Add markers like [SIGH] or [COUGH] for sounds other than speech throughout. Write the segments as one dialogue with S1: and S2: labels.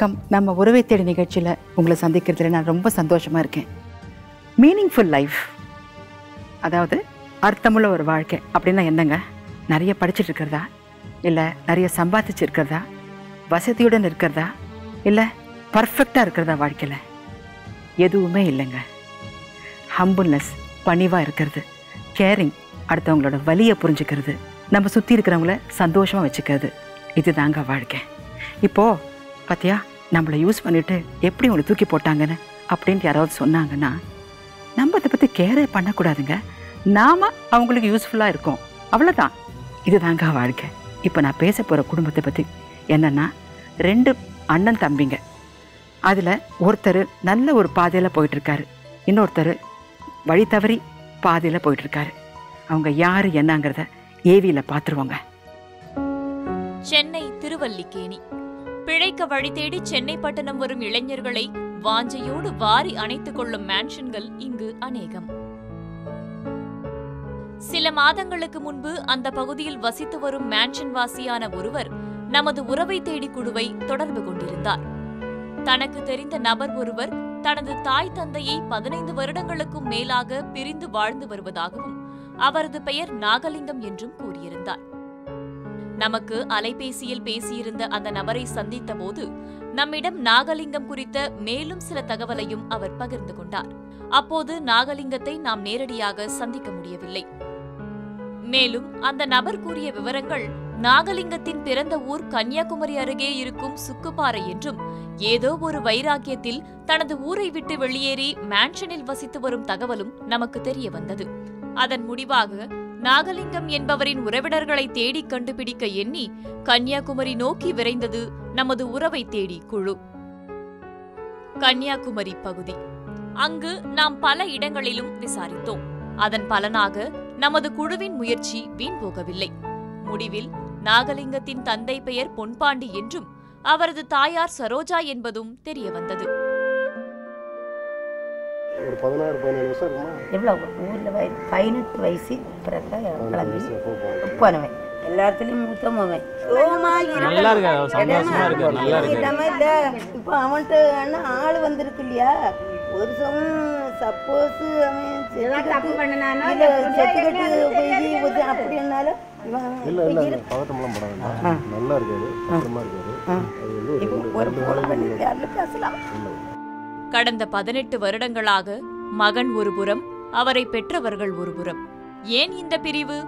S1: வணக்கம். நம்ம உறவை தேடி நிகழ்ச்சியில் உங்களை சந்திக்கிறதுல நான் ரொம்ப சந்தோஷமாக இருக்கேன். மீனிங்ஃபுல் லைஃப் அதாவது அர்த்தமுள்ள ஒரு வாழ்க்கை அப்படின்னா என்னங்க? நிறைய படிச்சுட்டு இருக்கிறதா? இல்லை நிறைய சம்பாதிச்சு இருக்கிறதா? வசதியுடன் இருக்கிறதா? இல்லை பர்ஃபெக்டாக இருக்கிறதா வாழ்க்கையில்? எதுவுமே இல்லைங்க. ஹம்புல்னஸ் பணிவாக இருக்கிறது. கேரிங் அடுத்தவங்களோட வலியை புரிஞ்சுக்கிறது. நம்ம சுற்றி இருக்கிறவங்கள சந்தோஷமாக வச்சுக்கிறது. இதுதாங்க வாழ்க்கை. இப்போது பார்த்தியா நம்மளை யூஸ் பண்ணிட்டு எப்படி உங்களை தூக்கி போட்டாங்கன்னு அப்படின்ட்டு யாராவது சொன்னாங்கன்னா நம்ம அதை பற்றி கேரே பண்ணக்கூடாதுங்க. நாம அவங்களுக்கு யூஸ்ஃபுல்லாக இருக்கோம். அவ்வளோதான் இதுதாங்க வாழ்க்கை. இப்போ நான் பேச போகிற குடும்பத்தை பற்றி என்னன்னா ரெண்டு அண்ணன் தம்பிங்க. அதில் ஒருத்தர் நல்ல ஒரு பாதையில் போயிட்டுருக்காரு. இன்னொருத்தர் வழி தவறி பாதையில் போயிட்டுருக்காரு. அவங்க யார் என்னங்கிறத ஏவியில் பார்த்துருவாங்க
S2: சென்னை திருவல்லிக்கேணி. பிழைக்க வழி தேடி சென்னை பட்டணம் வரும் இளைஞர்களை வாஞ்சையோடு வாரி அணைத்துக் கொள்ளும் மேன்ஷன்கள் இங்கு அநேகம். சில மாதங்களுக்கு முன்பு அந்த பகுதியில் வசித்து வரும் மேன்ஷன் வாசியான ஒருவர் நமது உறவை தேடி குழுவை தொடர்பு கொண்டிருந்தார். தனக்கு தெரிந்த நபர் ஒருவர் தனது தாய் தந்தையை பதினைந்து வருடங்களுக்கும் மேலாக பிரிந்து வாழ்ந்து வருவதாகவும் அவரது பெயர் நாகலிங்கம் என்றும் கூறியிருந்தார். நமக்கு அலைபேசியில் பேசியிருந்த அந்த நபரை சந்தித்த போது நம்மிடம் நாகலிங்கம் குறித்த மேலும் சில தகவலையும் அவர் பகிர்ந்து கொண்டார். அப்போது நாகலிங்கத்தை நாம் நேரடியாக சந்திக்க முடியவில்லை. மேலும் அந்த நபர் கூறிய விவரங்கள் நாகலிங்கத்தின் பிறந்த ஊர் கன்னியாகுமரி அருகே இருக்கும் சுக்குப்பாறை என்றும் ஏதோ ஒரு வைராக்கியத்தில் தனது ஊரை விட்டு வெளியேறி மேன்ஷனில் வசித்து வரும் தகவலும் நமக்கு தெரிய வந்தது. அதன் முடிவாக நாகலிங்கம் என்பவரின் உறவினர்களை தேடி கண்டுபிடிக்க எண்ணி கன்னியாகுமரி நோக்கி விரைந்தது நமது உறவை தேடி குழு. கன்னியாகுமரி பகுதி. அங்கு நாம் பல இடங்களிலும் விசாரித்தோம். அதன் பலனாக நமது குழுவின் முயற்சி வீண் போகவில்லை. முடிவில் நாகலிங்கத்தின் தந்தை பெயர் பொன்பாண்டி என்றும் அவரது தாயார் சரோஜா என்பதும் தெரியவந்தது.
S3: ஒரு பதினாறு பதினேழு வருஷம் இருக்குமா?
S4: எவ்வளோ ஊரில் வய பதினெட்டு வயசு பிறகு கிளம்பி. போனவன் எல்லாத்துலேயும் மூத்த மவன்
S5: நல்லா இருக்கு, சந்தோஷமா இருக்கு, நல்லா இருக்கு.
S4: இல்லாம இல்ல இப்போ அவன்கிட்ட அண்ணா ஆள் வந்திருக்கு இல்லையா? ஒரு சமயம் சப்போஸ் அவன் செத்துக்கிட்டு இல்ல போய் அப்படின்னாலும்
S3: இல்ல இல்ல இல்ல பதட்டம்லாம் பட வேண்டாம். நல்லா அது வந்து ஒரு
S2: கடந்த பதினெட்டு வருடங்களாக மகன் ஒருபுறம் அவரை பெற்றவர்கள் ஒருபுறம். ஏன் இந்த பிரிவு?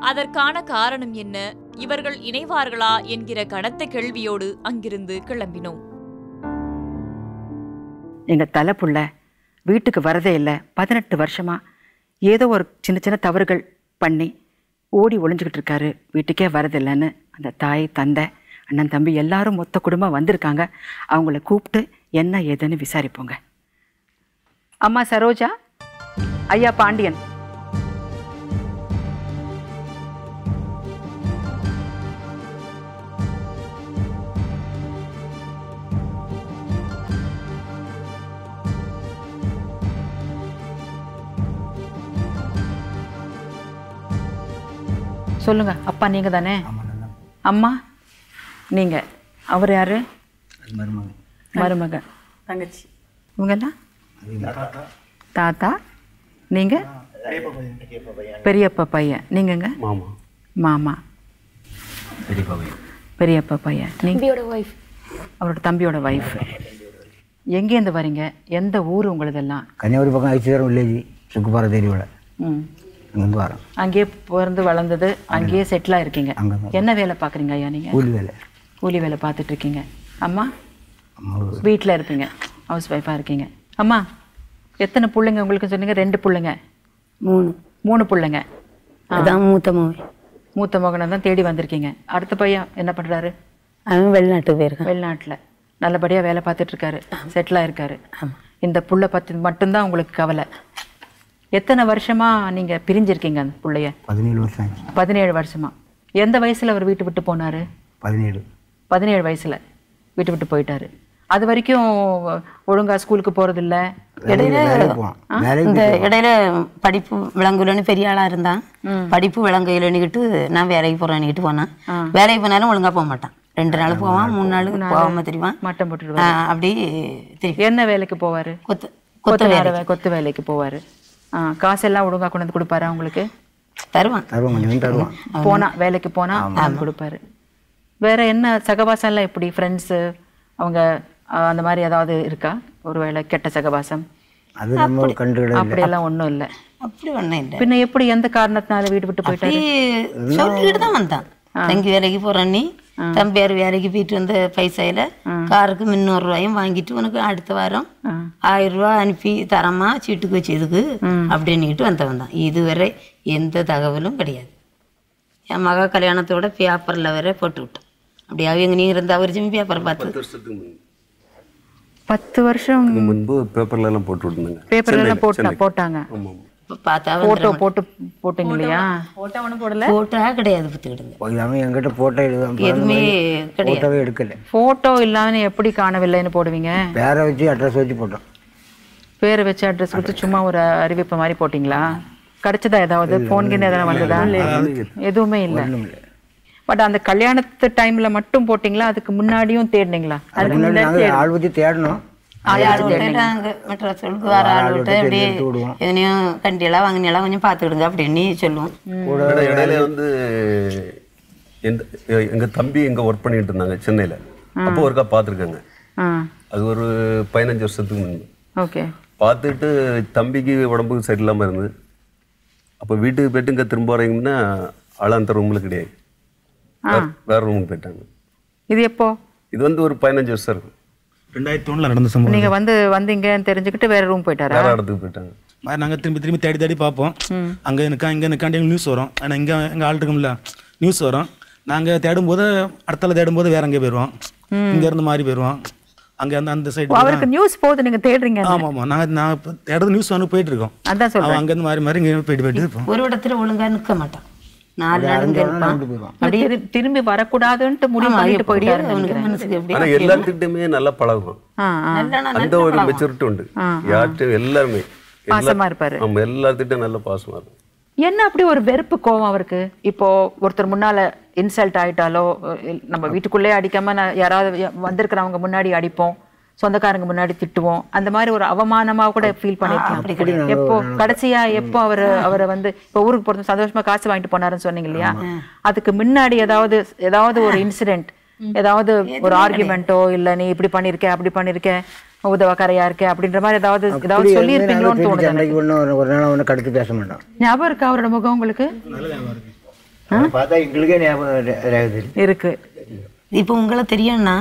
S2: அதற்கான காரணம் என்ன? இவர்கள் இணைவார்களா என்கிற கனத்த கேள்வியோடு அங்கிருந்து கிளம்பினோம்.
S1: எங்கள் தலைப்புள்ள வீட்டுக்கு வரதே இல்லை. பதினெட்டு வருஷமா ஏதோ ஒரு சின்ன சின்ன தவறுகள் பண்ணி ஓடி ஒளிஞ்சுக்கிட்டு இருக்காரு. வீட்டுக்கே வரதில்லைன்னு அந்த தாய் தந்தை அண்ணன் தம்பி எல்லாரும் மொத்த குடும்பம் வந்திருக்காங்க. அவங்கள கூப்பிட்டு என்ன ஏதுன்னு விசாரிப்போங்க. அம்மா சரோஜா ஐயா பாண்டியன். சொல்லுங்க அப்பா நீங்க தானே. அம்மா நீங்க. அவர் யாரு? மருமகன்.
S4: தங்கச்சி.
S1: இவங்கெல்லாம்? தாத்தா. நீங்க? பெரியப்பா பையன் நீங்கங்க?
S5: மாமா.
S1: மாமா. பெரியப்பா பையன். நீங்க? அவரோட தம்பியோட ஒய்ஃப் எங்கேருந்து வரீங்க? எந்த ஊர் உங்களுதெல்லாம்?
S6: கன்னியாகுமரி பக்கம் ஐசிஆர் வில்லேஜ் சுக்குப்பாறை தெருவில்
S1: ம்.
S6: அங்கேருந்து வரோம்
S1: அங்கேயே பிறந்து வளர்ந்தது அங்கேயே செட்டிலாக இருக்கீங்க. என்ன வேலை பார்க்குறீங்க ஐயா நீங்கள்
S6: கூலி வேலை.
S1: கூலி வேலை பார்த்துட்டு இருக்கீங்க அம்மா? வீட்டில் இருப்பீங்க. ஹவுஸ் ஒய்ஃபாக இருக்கீங்க. அம்மா எத்தனை பிள்ளைங்க உங்களுக்கு சொன்னீங்க? ரெண்டு பிள்ளைங்க.
S4: மூணு.
S1: மூணு பிள்ளைங்க.
S4: அதான் மூத்த மகன்.
S1: மூத்த மகனை தான் தேடி வந்திருக்கீங்க. அடுத்த பையன் என்ன பண்றாரு?
S4: அவன் வெளிநாட்டுக்கு போயிருக்கான்.
S1: வெளிநாட்டுல நல்லபடியா வேலை பார்த்துட்டு இருக்காரு செட்டில் ஆயிருக்காரு. இந்த புள்ள பத்தி மட்டும்தான் உங்களுக்கு கவலை. எத்தனை வருஷமா நீங்க பிரிஞ்சிருக்கீங்க அந்த புள்ளைய?
S6: பதினேழு வருஷம்
S1: பதினேழு வருஷமா. எந்த வயசுல அவர் வீட்டு விட்டு போனாரு?
S6: பதினேழு.
S1: பதினேழு வயசுல வீட்டு விட்டு போயிட்டாரு. அது வரைக்கும் ஒழுங்கா ஸ்கூலுக்கு போறது இல்ல
S4: இடையில இந்த இடையில படிப்பு விளங்குலன்னு பெரிய ஆளா இருந்தான். படிப்பு விளங்கையிலன்னுக்கிட்டு நான் வேலைக்கு போறேன்னுக்கிட்டு போனான். வேலைக்கு போனாலும் ஒழுங்கா போக மாட்டான். ரெண்டு நாள் போவான் மூணு நாள் போகாம தெரியுவான்
S1: மட்டம் போட்டுடுவாரு
S4: அப்படி திருப்பி.
S1: என்ன வேலைக்கு போவாரு?
S4: கொத்து கொத்த வேலை
S1: கொத்து வேலைக்கு போவாரு. ஆ, காசெல்லாம் ஒழுங்கா கொண்டு வந்து கொடுப்பாரா உங்களுக்கு?
S4: தருவான்.
S6: தருவான் கொஞ்சம் கொஞ்சம் தருவான்
S1: போனா வேலைக்கு போனா கொடுப்பாரு. வேற என்ன சகவாசம் எல்லாம் எப்படி? ஃப்ரெண்ட்ஸு அவங்க அந்த மாதிரி ஏதாவது இருக்கா? ஒருவேளை கெட்ட சகவாசம்.
S6: அது நம்ம கண்டுகிட
S1: அப்படியெல்லாம் ஒண்ணும் இல்ல.
S4: அப்படி ஒண்ணும் இல்லை.
S1: பின்ன எப்படி எந்த காரணத்தினால வீடு விட்டு போயிட்டாரு?
S4: அப்படி சொல்லிக்கிட்டு தான் வந்தான். தங்கி வேலைக்கு போறேன் நீ தம்பியார் வேலைக்கு போயிட்டு வந்த பைசாயில காருக்கு முந்நூறு ரூபாயும் வாங்கிட்டு உனக்கு அடுத்த வாரம் ஆயிரம் ரூபாய் அனுப்பி தரமா சீட்டுக்கு வச்சதுக்கு அப்படின்னுட்டு வந்தவன் தான் இதுவரை எந்த தகவலும் கிடையாது. என் மக கல்யாணத்தோட பேப்பரில் வேற போட்டு விட்டோம் அப்படி அவங்க நீ இருந்த அவரிச்சும் பேப்பர் பார்த்து.
S1: பத்து வருஷம்
S3: முன்பு பேப்பர்ல எல்லாம் போட்டு விட்டுருந்தாங்க.
S1: பேப்பர்ல எல்லாம் போட்டா போட்டாங்க. போட்டோ போட்டு போட்டீங்க இல்லையா? போட்டோ ஒன்றும் போடல.
S4: போட்டா கிடையாது பார்த்துக்கிடுங்க
S6: அவன் என்கிட்ட போட்டோ எடுத்தான்
S4: எதுவுமே கிடையாது.
S6: போட்டோவே எடுக்கல.
S1: போட்டோ இல்லாம எப்படி காணவில்லைன்னு போடுவீங்க?
S6: பேரை வச்சு அட்ரஸ் வச்சு போட்டோம்.
S1: பேரை வச்சு அட்ரஸ் கொடுத்து சும்மா ஒரு அறிவிப்பு மாதிரி போட்டிங்களா? கிடைச்சதா ஏதாவது? ஃபோன் கிட்ட எதாவது வந்ததா? எதுவுமே இல்ல. பட் அந்த கல்யாணத்து டைம்ல மட்டும் போட்டிங்களா? அதுக்கு முன்னாடியும் தேடினீங்களா? அதுக்கு
S6: முன்னாடி ஆள் தேடணும்.
S4: சொல்லுக்கு வர ஆள் விட்டு அப்படியே எதனையும் கண்டியெல்லாம் வாங்கினெல்லாம் கொஞ்சம் பார்த்துக்கிடுங்க அப்படின்னு சொல்லுவோம்.
S3: இடையில- இடையில வந்து எங்க தம்பி எங்க ஒர்க் பண்ணிட்டு இருந்தாங்க சென்னையில. அப்போ ஒருக்கா பார்த்துருக்காங்க. அது ஒரு பதினஞ்சு வருஷத்துக்கு முன்பு
S1: ஓகே.
S3: பார்த்துட்டு தம்பிக்கு உடம்புக்கு சரியில்லாமல் இருந்தது. அப்போ வீட்டுக்கு போயிட்டு இங்கே திரும்ப வரீங்கன்னா ஆள் அந்த ரூமில் கிடையாது. வேற- ரூமுக்கு போயிட்டாங்க.
S1: இது எப்போ?
S3: இது வந்து ஒரு பதினஞ்சு வருஷம் இருக்கும்.
S7: ரெண்டாயிரத்தி ஒன்றில் நடந்த சம்பவம்
S1: நீங்க வந்து வந்தீங்கன்னு தெரிஞ்சுக்கிட்டு வேற ரூம் போயிட்டாரா?
S3: வேற இடத்துக்கு போயிட்டாங்க.
S7: மாதிரி நாங்கள் திரும்பி திரும்பி தேடி தேடி பார்ப்போம். அங்கே நிற்கா இங்கே நிற்காண்டி நியூஸ் வரும். ஆனால் இங்கே எங்கள் ஆள் இருக்கும்ல நியூஸ் வரும். நாங்கள் தேடும்போது அடுத்தால தேடும்போது வேற எங்கேயோ போயிடுவோம் இங்கேருந்து மாறி போயிடுவோம் அங்கே அந்த அந்த சைடு
S1: அவருக்கு நியூஸ் போகுது நீங்க தேடுறீங்க
S7: ஆமாம் ஆமாம் நாங்கள் நான் தேடுறது நியூஸ் வந்து போயிட்டு இருக்கோம்.
S1: அதான் சொல்றேன்.
S7: அவன் அங்கேருந்து மாறி மாறி இங்கே போயிட்டு போயிட்டு
S4: ஒரு இடத்துல ஒழுங்கா நிற்க மாட்டான். நாலு நாள்
S1: திரும்பி வரக்கூடாதுன்ட்டு முடிவு பண்ணிட்டு போயிட்டாரு
S3: எல்லாத்துக்கிட்டையுமே நல்லா பழகும் அந்த ஒரு மெச்சூரிட்டி உண்டு. யார்கிட்ட எல்லாருமே
S1: பாசமா இருப்பாரு.
S3: ஆமா எல்லாத்துக்கிட்டும் நல்ல பாசமா இருக்கும்.
S1: என்ன அப்படி ஒரு வெறுப்பு கோவம் அவருக்கு? இப்போ ஒருத்தர் முன்னால இன்சல்ட் ஆயிட்டாலோ நம்ம வீட்டுக்குள்ளே அடிக்காம நான் யாராவது வந்திருக்கிறவங்க முன்னாடி அடிப்போம். சொந்தக்காரங்க முன்னாடி திட்டுவோம். அந்த மாதிரி ஒரு அவமானமா கூட ஃபீல் பண்ணிருக்கலாம். எப்போ கடைசியா எப்போ அவர் அவரை வந்து இப்போ ஊருக்கு போறது சந்தோஷமா காசு வாங்கிட்டு போனாருன்னு சொன்னீங்க இல்லையா? அதுக்கு முன்னாடி ஏதாவது ஏதாவது ஒரு இன்சிடென்ட் ஏதாவது ஒரு ஆர்குமெண்ட்டோ இல்ல நீ இப்படி பண்ணிருக்க அப்படி பண்ணிருக்க உதவக்காரையா இருக்க அப்படின்ற மாதிரி ஏதாவது ஏதாவது சொல்லியிருப்பீங்களோன்னு தோணுது
S6: ஒரு நாள் ஒன்று கடுத்து பேச மாட்டோம்.
S1: ஞாபகம் இருக்கா அவரோட முகம் உங்களுக்கு?
S6: பார்த்தா எங்களுக்கே ஞாபகம்
S1: இருக்கு.
S4: இப்போ உங்களை தெரியும்னா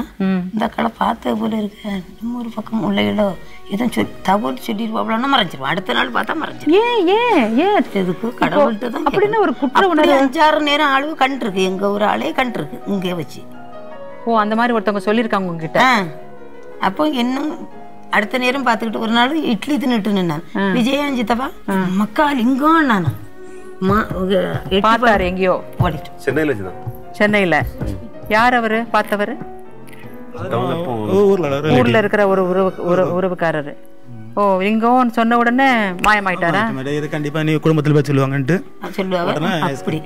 S4: இந்த களை பார்த்த போல இருக்கு. நம்ம ஒரு பக்கம் உள்ளைகளோ எதுவும் சொல்லி தகவல் சொல்லிடுவாங்களோன்னா மறைஞ்சிருவோம் அடுத்த நாள் பார்த்தா மறைஞ்சிரும்
S1: ஏன் ஏன் ஏன்?
S4: எதுக்கு? கடவுள்கிட்ட தான்
S1: அப்படின்னு ஒரு குற்ற உணர்வு?
S4: அஞ்சாறு நேரம் ஆளு கண்டிருக்கு. எங்க ஒரு ஆளே கண்டிருக்கு இங்கே வச்சு.
S1: ஓ அந்த மாதிரி ஒருத்தவங்க சொல்லியிருக்காங்க உங்ககிட்ட?
S4: ஆ. அப்போ இன்னும் அடுத்த நேரம் பார்த்துக்கிட்டு ஒரு நாள் இட்லி தின்னுட்டு நின்னான். விஜயாஞ்சித்தவா மக்கா லிங்கம் நானா.
S1: பார்த்தாரு எங்கேயோ.
S3: சென்னையில்
S1: சென்னையில. யார் அவரு? பார்த்தவரு?
S7: ஊரில்
S1: இருக்கிற ஒரு உறவு உற- உறவுக்காரரு. ஓ இங்கோன்னு சொன்ன உடனே மாயமாயிட்டாரா?
S7: இது கண்டிப்பாக நீ குடும்பத்தில் போய் சொல்லுவாங்கன்ட்டு.
S4: சொல்லுவாங்க. அப்படி.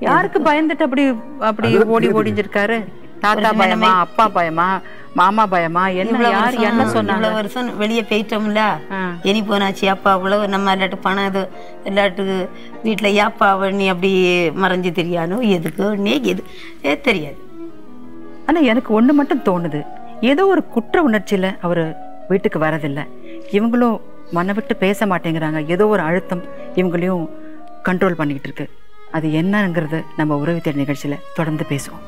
S1: யாருக்கு பயந்துட்டு அப்படி அப்படி ஓடி ஓடிஞ்சிருக்காரு? தாத்தா பயமா அப்பா பயமா மாமா பயமா என்ன
S4: இவ்வளவு
S1: யார் என்ன சொன்னாங்க?
S4: இவ்வளவு வருஷம் வெளியே போயிட்டோம்ல. இனி போனாச்சு அப்பா அவ்வளவு நம்ம இல்லாட்டு பணம் இது இல்லாட்டு வீட்டுல ஏப்பா நீ அப்படி மறைஞ்சு தெரியானோ எதுக்கு நீ எது தெரியாது.
S1: ஆனா எனக்கு ஒண்ணு மட்டும் தோணுது. ஏதோ ஒரு குற்ற உணர்ச்சியில அவரு வீட்டுக்கு வரதில்லை. இவங்களும் மன விட்டு பேச மாட்டேங்கிறாங்க. ஏதோ ஒரு அழுத்தம் இவங்களையும் கண்ட்ரோல் பண்ணிக்கிட்டு இருக்கு. அது என்னங்கிறது நம்ம உறவு தேடி நிகழ்ச்சியில தொடர்ந்து பேசுவோம்.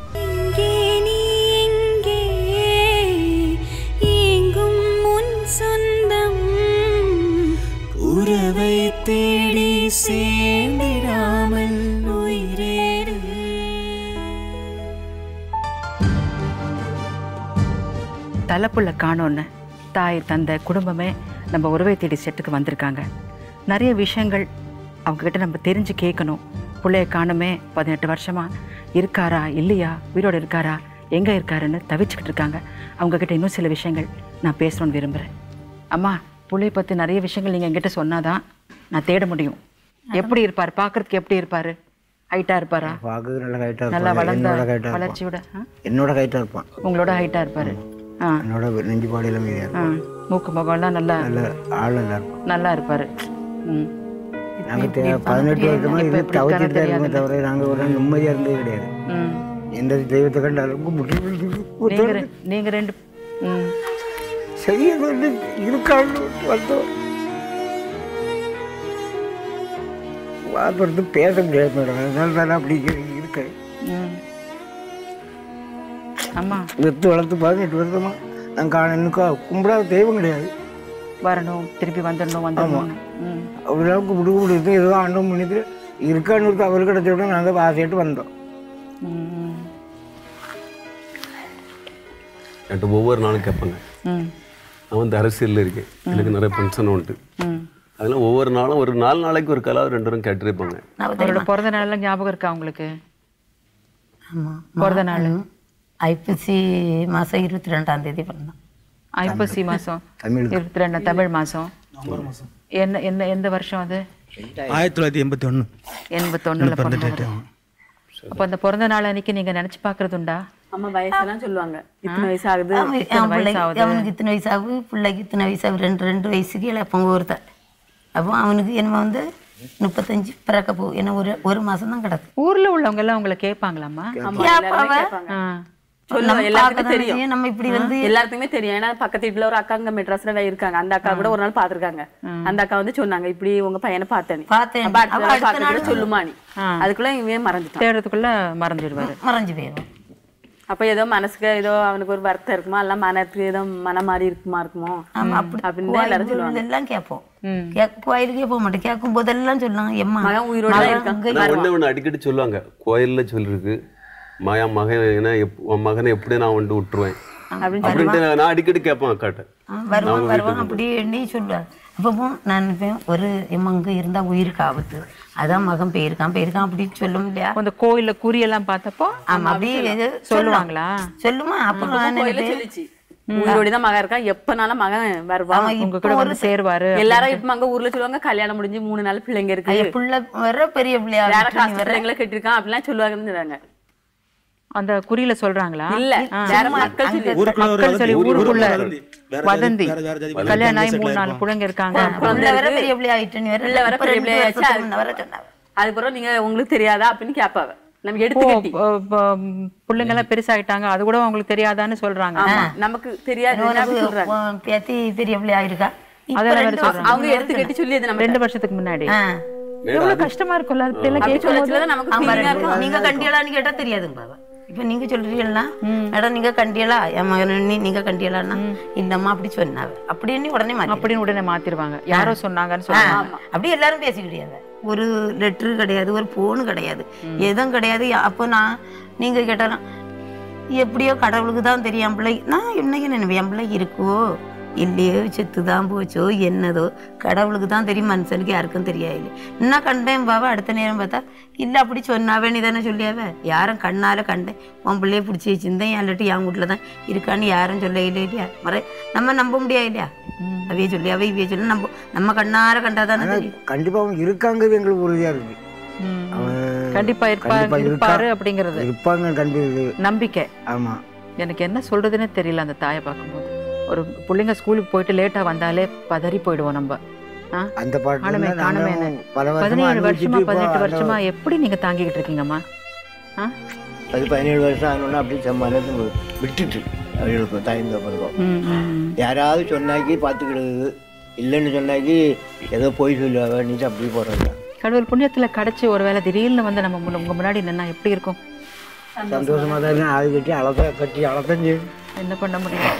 S8: உறவை தேடி சேர்ந்திடாமல் உயிரேடு
S1: தலைப்புள்ள காணோன்னு தாய் தந்த குடும்பமே நம்ம உறவை தேடி செட்டுக்கு வந்திருக்காங்க. நிறைய விஷயங்கள் அவங்கக்கிட்ட நம்ம தெரிஞ்சு கேட்கணும். பிள்ளைய காணுமே பதினெட்டு வருஷமாக இருக்காரா இல்லையா உயிரோடு இருக்காரா எங்கே இருக்காருன்னு தவிச்சுக்கிட்டு இருக்காங்க. அவங்கக்கிட்ட இன்னும் சில விஷயங்கள் நான் பேசணும்னு விரும்புகிறேன் அம்மா பிள்ளைய பற்றி நிறைய விஷயங்கள் நீங்கள் என்கிட்ட சொன்னாதான் நான் தேட முடியும். எப்படி இருப்பார்? பார்க்கறதுக்கு எப்படி இருப்பார்? ஹைட்டாக இருப்பாரா?
S6: பார்க்கறது நல்ல ஹைட்டாக
S1: நல்லா வளர்ந்த வளர்ச்சியோட ஆ?
S6: என்னோட ஹைட்டாக இருப்பான்.
S1: உங்களோட ஹைட்டாக இருப்பார். ஆ.
S6: என்னோட நெஞ்சு பாடியில்
S1: மூக்கு முகம்லாம் நல்லா
S6: நல்ல ஆள் நல்லா
S1: நல்லா இருப்பார். ம்.
S6: நாங்கள் பதினெட்டு வருஷமா இது தவிர்த்துட்டு தான் இருக்கோமே தவிர நாங்கள் ஒரு நிம்மதியாக இருந்தது கிடையாது.
S1: ம்.
S6: எந்த தெய்வத்தை கண்டாலும்
S1: நீங்கள் ரெண்டு ம்.
S6: சரியா வந்து இருக்கான்னு வந்தோம். வார்த்தை பேச முடியாது மேடம். அதனால தானே அப்படி இருக்கேன்.
S1: ம். அம்மா.
S6: வெத்து வளர்த்து பதினெட்டு வருஷமா நான் காண இன்னும் கும்பிடாத தெய்வம் கிடையாது.
S1: வரணும் திருப்பி வந்துடணும் வந்துடணும் ம்.
S6: அவ்வளோவுக்கு விடுக்க முடியுது ஏதோ ஆண்டும் பண்ணிட்டு இருக்கான்னு இருக்கு அவர் கிடச்ச உடனே நாங்கள் ஆசையிட்டு வந்தோம்.
S3: ஒவ்வொரு நாளும் கேட்பாங்க. நான் வந்து அரசியலில் இருக்கேன் எனக்கு நிறைய பென்ஷன் உண்டு. அதெல்லாம் ஒவ்வொரு நாளும் ஒரு நாலு நாளைக்கு ஒரு கலாவது ரெண்டு பேரும் கேட்டிருப்பாங்க
S1: அவரோட பிறந்த நாள்லாம் ஞாபகம் இருக்கா உங்களுக்கு?
S4: ஆமாம்
S1: பிறந்த நாள்.
S4: ஐப்பசி மாதம் இருபத்தி ரெண்டாம் தேதி பிறந்தான்.
S1: ஐப்பசி மாதம் இருபத்தி ரெண்டு தமிழ் மாதம் என்ன என்ன எந்த வருஷம் அது?
S7: ஆயிரத்தி தொள்ளாயிரத்தி எண்பத்தி ஒன்று
S1: எண்பத்தொன்னுல பிறந்தவர் அப்போ அந்த பிறந்த நாள் அன்னைக்கு நீங்க நினைச்சு பார்க்கறது உண்டா?
S9: அம்மா வயசெல்லாம் சொல்லுவாங்க. இத்தனை வயசு ஆகுது
S4: அவனுக்கு இத்தனை வயசு ஆகுது பிள்ளைக்கு இத்தனை வயசு ஆகுது ரெண்டு ரெண்டு வயசுக்கு இழப்பங்க ஒருத்தன் அப்போ அவனுக்கு என்ன வந்து முப்பத்தஞ்சு பிறக்க போ என்ன ஒரு ஒரு மாதம் தான் கிடக்கு.
S1: ஊர்ல உள்ளவங்க எல்லாம் உங்களை கேட்பாங்களாம்மா?
S9: தெரியும்.
S4: நம்ம இப்படி வந்து
S9: எல்லாருக்குமே தெரியும். ஏன்னா பக்கத்து வீட்டுல ஒரு அக்கா அங்க மெட்ராஸ்ல இருக்காங்க. அந்த அக்கா கூட ஒரு நாள் பாத்துருக்காங்க அந்த அக்கா வந்து சொன்னாங்க இப்படி உங்க பையனை பார்த்தேன்.
S4: பார்த்தேன்.
S9: சொல்லுமா நீ. அதுக்குள்ள இவன் மறந்துட்டான்.
S1: தேடுறதுக்குள்ள மறந்துடுவாரு.
S4: மறைஞ்சு போயிடும்
S9: அப்ப ஏதோ மனசுக்கு ஏதோ அவனுக்கு ஒரு வருத்தம் இருக்குமா? எல்லாம் மனத்துக்கு ஏதோ மனம் மாறி இருக்குமா இருக்குமோ? அப்படின்னு தான் எல்லாரும் சொல்லுவாங்க.
S4: எல்லாம் கேட்போம். கோயிலுக்கே போக மாட்டோம். கேட்கும் போதெல்லாம் சொல்லுவாங்க எம்மா
S9: மகன் உயிரோட
S3: ஒண்ணு ஒன்று அடிக்கடி சொல்லுவாங்க. கோயில்ல சொல்லிருக்கு மாயா மகன் என்ன எப் உன் மகனை எப்படி நான் வந்து விட்டுருவேன்? அப்படின்ட்டு நான் அடிக்கடி கேட்பேன் அக்காட்ட.
S4: வருவான் வருவான் அப்படி எண்ணி சொல்லுவார் அப்போ நான் நினைப்பேன் ஒரு எம்மா அங்கே இருந்தால் உயிருக்கு ஆபத்து. அதான் மகன் போயிருக்கான் போயிருக்கான் அப்படின்னு சொல்லும் இல்லையா?
S1: அந்த கோயில்ல குறியெல்லாம் பார்த்தப்போ
S4: ஆமா அப்படியே
S1: சொல்லுவாங்களா?
S4: சொல்லுமா? அப்போ நான்
S9: கோயில
S4: நினைப்பேன்
S9: சொல்லிச்சு. உயிரோட தான் மகன் இருக்கான். எப்பனாலும் மகன் வருவான்.
S1: உங்க கூட வந்து சேருவாரு
S9: எல்லாரும் இப்ப அங்க ஊர்ல சொல்லுவாங்க கல்யாணம் முடிஞ்சு மூணு நாள் பிள்ளைங்க இருக்கு.
S4: புள்ள வர பெரிய பிள்ளையா
S9: வேற பிள்ளைங்களை கட்டிருக்கான் அப்படிலாம் சொல்லுவாங்கன்னு சொல்றாங்க.
S1: அந்த குறியில சொல்றாங்களா?
S9: இல்ல வேற மக்கள் சொல்லி
S7: ஊருக்குள்ள வதந்தி.
S1: கல்யாணம் ஆகி மூணு நாலு. பிள்ளைங்க இருக்காங்க.
S9: அதுக்கப்புறம் நீங்க உங்களுக்கு தெரியாதா அப்படின்னு கேட்பாவ நம்ம எடுத்து கட்டி.
S1: பிள்ளைங்க எல்லாம் பெருசாயிட்டாங்க. அது கூட உங்களுக்கு தெரியாதான்னு சொல்றாங்க.
S9: நமக்கு தெரியாது.
S4: பேத்தி பெரிய பிள்ளையா இருக்கா?
S1: அதெல்லாம்.
S9: அவங்க எடுத்து கட்டி சொல்லி நம்ம
S1: ரெண்டு வருஷத்துக்கு முன்னாடி. எவ்வளவு கஷ்டமா இருக்கும்ல
S9: நமக்கு.
S4: நீங்க கண்டியலான்னு கேட்டா தெரியாதுங்க பாபா இப்ப நீங்க சொல்றீங்களா மேடம் நீங்க கண்டியலா? என் மகன் நீ- நீங்க கண்டியலான்னா? இல்லம்மா அப்படி சொன்னாவ அப்படின்னு உடனே மாத்தி
S1: அப்படின்னு உடனே மாத்திருவாங்க யாரோ சொன்னாங்கன்னு சொல்லுவாங்க
S4: அப்படி எல்லாரும் பேசி கிடையாது ஒரு லெட்ரு கிடையாது ஒரு ஃபோனு கிடையாது. எதுவும் கிடையாது. அப்போ நான் நீங்க கேட்டாலும் எப்படியோ கடவுளுக்கு தான் தெரியும் பிள்ளை. நான் இன்னைக்கு நினைப்பேன் என் பிள்ளை இருக்கோ? இல்லையோ செத்து தான் போச்சோ என்னதோ. கடவுளுக்கு தான் தெரியும் மனுஷனுக்கு யாருக்கும் தெரியாது என்ன கண்டேன் பாவா அடுத்த நேரம் பார்த்தா இல்லை அப்படி சொன்னாவே நீ தானே சொல்லியாவ? யாரும் கண்ணால கண்டேன். உன் பிள்ளைய பிடிச்சி வச்சிருந்தேன் இல்லாட்டி என் வீட்டில் தான் இருக்கான்னு யாரும் சொல்ல இல்லை இல்லையா? மறை நம்ம நம்ப முடியாது இல்லையா? அவைய சொல்லி அவை இவைய சொல்லி நம்ம நம்ம கண்ணார கண்டாதானே தெரியும்.
S6: கண்டிப்பா அவன் இருக்காங்கிறது எங்களுக்கு உறுதியா இருக்கு.
S1: ம்.
S6: அவன்
S1: கண்டிப்பா இருப்பா
S6: கண்டிப்பா இருக்கா-
S1: இருப்பாரு அப்படிங்கிறது.
S6: இருப்பாங்க கண்டிப்பா.
S1: நம்பிக்கை.
S6: ஆமா.
S1: எனக்கு என்ன சொல்றதுன்னே தெரியல அந்த தாயை பார்க்கும்போது. ஒரு பிள்ளைங்க ஸ்கூலுக்கு போயிட்டு லேட்டா வந்தாலே பதறி போயிடுவோம் நம்ம?
S6: அந்த
S1: காணுமே காணுமே பதினேழு வருஷமா பதினெட்டு வருஷமா எப்படி நீங்க தாங்கிக்கிட்டு இருக்கீங்கம்மா? ஆ?
S6: அது பதினேழு வருஷம் ஆனோன்னா அப்படியே சம்மானத்தை விட்டுட்டு அவர்களுக்கு தாய்ந்த பிறகும். யாராவது சொன்னாக்கி பார்த்துக்கிடுது. இல்லைன்னு சொன்னாக்கி ஏதோ போய் சொல்லுவாங்க நீ அப்படி போடுறாங்க
S1: கடவுள் புண்ணியத்துல கிடைச்சி ஒருவேளை திடீர்னு வந்து நம்ம முன்ன- உங்க முன்னாடி நின்னா எப்படி இருக்கும்?
S6: சந்தோஷமா தான். ஆள் கட்டி அழகா கட்டி செய்யும்
S1: என்ன பண்ண முடியும்?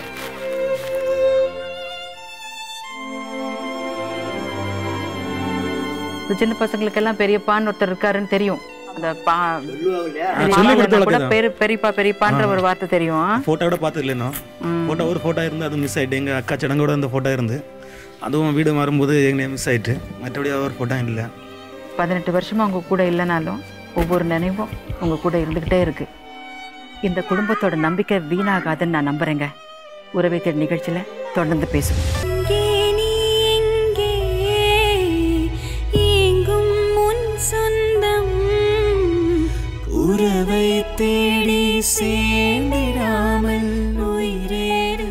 S1: இந்த சின்ன பசங்களுக்கெல்லாம் பெரியப்பான்னு ஒருத்தர் இருக்காருன்னு தெரியும். அந்த பா கூட பெரியப்பா பெரியப்பான்ற ஒரு வார்த்தை தெரியும்.
S7: ஃபோட்டோ கூட பார்த்தது இல்லைனோ ஃபோட்டோ ஒரு ஃபோட்டோ இருந்து அது மிஸ் ஆயிட்டு. எங்கள் அக்கா சடங்கோட அந்த ஃபோட்டோ இருந்து. அதுவும் வீடு மாறும்போது மிஸ் ஆயிட்டு. மற்றபடி ஒரு ஃபோட்டோ இல்லை.
S1: பதினெட்டு வருஷமா உங்க கூட இல்லைனாலும் ஒவ்வொரு நினைவும் உங்க கூட இருந்துகிட்டே இருக்கு. இந்த குடும்பத்தோட நம்பிக்கை வீணாகாதுன்னு நான் நம்புறேங்க. உறவை தேடி நிகழ்ச்சியில தொடர்ந்து பேசுவோம்.
S10: உறவை தேடி சேர்ந்திடாமல் உயிரேடு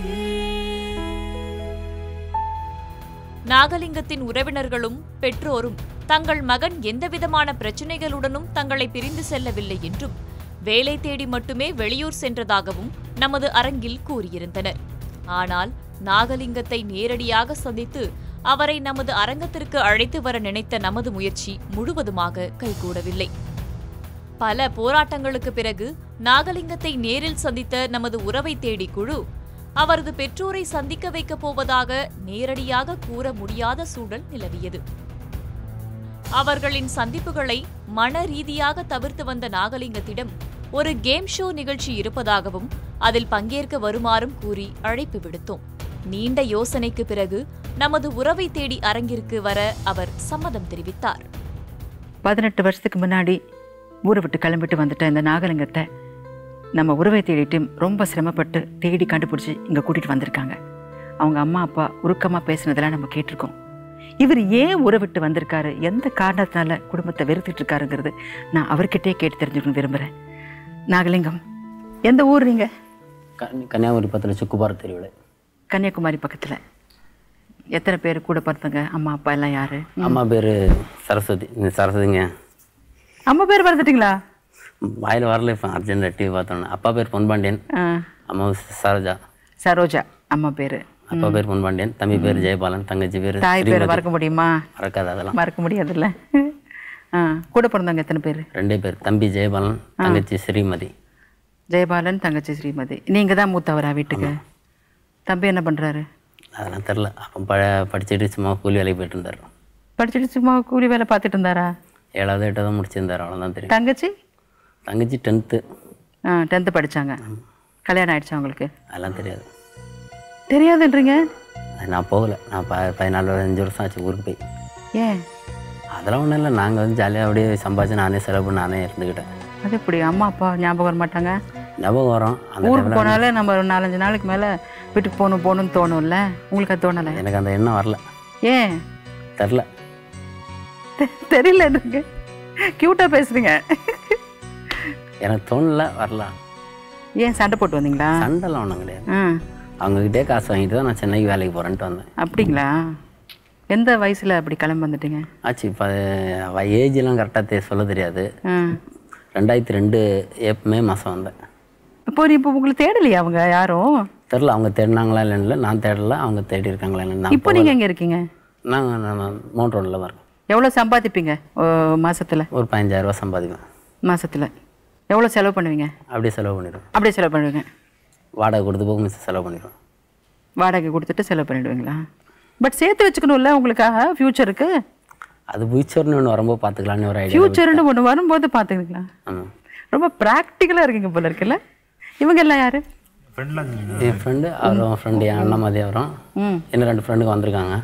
S2: நாகலிங்கத்தின் உறவினர்களும் பெற்றோரும் தங்கள் மகன் எந்தவிதமான பிரச்சனைகளுடனும் தங்களை பிரிந்து செல்லவில்லை என்றும் வேலை தேடி மட்டுமே வெளியூர் சென்றதாகவும் நமது அரங்கில் கூறியிருந்தனர். ஆனால் நாகலிங்கத்தை நேரடியாக சந்தித்து அவரை நமது அரங்கத்திற்கு அழைத்து வர நினைத்த நமது முயற்சி முழுவதுமாக கைகூடவில்லை. பல போராட்டங்களுக்கு பிறகு நாகலிங்கத்தை நேரில் சந்தித்த நமது உறவை தேடி குழு அவரது பெற்றோரை சந்திக்க வைக்கப் போவதாக நேரடியாக கூற முடியாத சூழல் நிலவியது. அவர்களின் சந்திப்புகளை மன ரீதியாக தவிர்த்து வந்த நாகலிங்கத்திடம் ஒரு கேம் ஷோ நிகழ்ச்சி இருப்பதாகவும் அதில் பங்கேற்க வருமாறும் கூறி அழைப்பு விடுத்தோம். நீண்ட யோசனைக்கு பிறகு நமது உறவை தேடி அரங்கிற்கு வர அவர் சம்மதம் தெரிவித்தார்.
S1: பதினெட்டு வருஷத்துக்கு முன்னாடி ஊரை விட்டு கிளம்பிட்டு வந்துட்ட இந்த நாகலிங்கத்தை நம்ம உறவை தேடிட்டு ரொம்ப சிரமப்பட்டு தேடி கண்டுபிடிச்சி இங்கே கூட்டிகிட்டு வந்திருக்காங்க. அவங்க அம்மா அப்பா உருக்கமாக பேசுனதெல்லாம் நம்ம கேட்டிருக்கோம். இவர் ஏன் ஊரை விட்டு வந்திருக்காரு? எந்த காரணத்தினால குடும்பத்தை வெறுத்துட்டு இருக்காருங்கிறது நான் அவர்கிட்டயே கேட்டு தெரிஞ்சுக்கணும் விரும்புகிறேன் நாகலிங்கம் எந்த ஊர் நீங்கள்
S11: கன் கன்னியாகுமரி பக்கத்தில் சுக்குபார் தெருவில்.
S1: கன்னியாகுமரி பக்கத்தில். எத்தனை பேர் கூட பிறந்தவங்க? அம்மா அப்பா எல்லாம் யாரு?
S11: அம்மா பேர் சரஸ்வதி சரஸ்வதிங்க.
S1: அம்மா பேர் மறந்துட்டீங்களா?
S11: வாயில் வரல இப்போ அர்ஜென்ட் டிவி பார்த்தோன்னே அப்பா பேர் பொன்பாண்டியன்.
S1: ஆ,
S11: அம்மா சரோஜா.
S1: சரோஜா அம்மா பேர்.
S11: அப்பா பேர் பொன்பாண்டியன் தம்பி பேர் ஜெயபாலன் தங்கச்சி பேர்
S1: தாய் பேரை மறக்க முடியுமா?
S11: மறக்காது அதெல்லாம்.
S1: மறக்க முடியாதுல்ல. ஆ கூட பிறந்தவங்க எத்தனை பேர்?
S11: ரெண்டே பேர் தம்பி ஜெயபாலன் தங்கச்சி ஸ்ரீமதி.
S1: ஜெயபாலன் தங்கச்சி ஸ்ரீமதி. நீங்க தான் மூத்தவரா வீட்டுக்கு? தம்பி என்ன பண்றாரு?
S11: அதெல்லாம் தெரில அப்போ ப படிச்சுட்டு சும்மா கூலி வேலைக்கு போயிட்டு இருந்தார்.
S1: படிச்சுட்டு சும்மா கூலி வேலை பார்த்துட்டு இருந்தாரா?
S11: ஏழாவது எட்டாவது முடிச்சிருந்தார். அவ்வளோதான் தெரியும்.
S1: தங்கச்சி?
S11: தங்கச்சி டென்த்து
S1: ஆ டென்த்து படிச்சாங்க. கல்யாணம் ஆயிடுச்சா உங்களுக்கு?
S11: அதெல்லாம் தெரியாது.
S1: தெரியாதுன்றீங்க?
S11: நான் போகலை. நான் ப பதினாலு அஞ்சு வருஷம் ஆச்சு ஊருக்கு போய்.
S1: ஏன்?
S11: அதெல்லாம் ஒன்றும் இல்லை. நாங்கள் வந்து ஜாலியாக அப்படியே சம்பாதிச்சு நானே செலவு நானே இருந்துக்கிட்டேன்
S1: அது எப்படி? அம்மா அப்பா ஞாபகம் வர மாட்டாங்க?
S11: ஞாபகம் வரும். அந்த
S1: ஊருக்கு போனாலே நம்ம ஒரு நாலஞ்சு நாளைக்கு மேலே வீட்டுக்கு போகணும் போகணும்னு தோணும்ல. உங்களுக்கு அது தோணலை?
S11: எனக்கு அந்த எண்ணம் வரல.
S1: ஏன்?
S11: தெரில [LAUGHS]
S1: தெரியலன்றீங்க க்யூட்டாக பேசுறீங்க.
S11: எனக்கு தோணல வரல.
S1: ஏன் சண்டை போட்டு வந்தீங்களா?
S11: சண்டைலாம் ஒன்றும் கிடையாது.
S1: ஆ.
S11: அவங்ககிட்டே காசு வாங்கிட்டு தான் நான் சென்னைக்கு வேலைக்கு போகிறேன்ட்டு வந்தேன்.
S1: அப்படிங்களா? எந்த வயசில் அப்படி கிளம்பி வந்துட்டீங்க?
S11: ஆச்சு இப்போ ஏஜ்லாம் கரெக்டாக சொல்ல தெரியாது. ரெண்டாயிரத்தி ரெண்டு மே மாதம் வந்தேன்.
S1: இப்போ இப்போ உங்களுக்கு தேடலையா அவங்க யாரும்
S11: தெரில அவங்க தேடினாங்களா இல்லைன்னு நான் தேடல அவங்க தேடி இருக்காங்களா இல்லைன்னு
S1: இப்போ நீங்கள் எங்கே இருக்கீங்க?
S11: நாங்கள் நான் மவுண்ட் ரோட்டில் தான் இருக்கோம்.
S1: எவ்வளோ சம்பாதிப்பீங்க ஓ, மாசத்துல?
S11: ஒரு பதினஞ்சாயிரரூவா சம்பாதிப்பேன்.
S1: மாசத்துல. எவ்வளோ செலவு பண்ணுவீங்க?
S11: அப்படியே செலவு பண்ணிடுவேன்.
S1: அப்படியே செலவு பண்ணுவீங்க.
S11: வாடகை கொடுத்து போக மிச்சம் செலவு பண்ணிடுவேன்.
S1: வாடகை கொடுத்துட்டு செலவு பண்ணிடுவீங்களா? பட் சேர்த்து வச்சுக்கணும்ல உங்களுக்காக ஃப்யூச்சருக்கு
S11: அது ஃபியூச்சர்னு ஒன்று வரும்போது பார்த்துக்கலான்னு ஒரு ஐடியா
S1: ஃப்யூச்சர்னு ஒன்று வரும்போது பார்த்துக்கலாம்
S11: ஆமாம்
S1: ரொம்ப ப்ராக்டிக்கலாக இருக்கீங்க போல இருக்குல்ல? இவங்க எல்லாம் யாரு?
S11: என் ஃப்ரெண்டு அவரும் ஃப்ரெண்டு என் அண்ணன் மாதிரி அவரும்.
S1: ம்.
S11: இன்னும் ரெண்டு ஃப்ரெண்டுங்க வந்திருக்காங்க.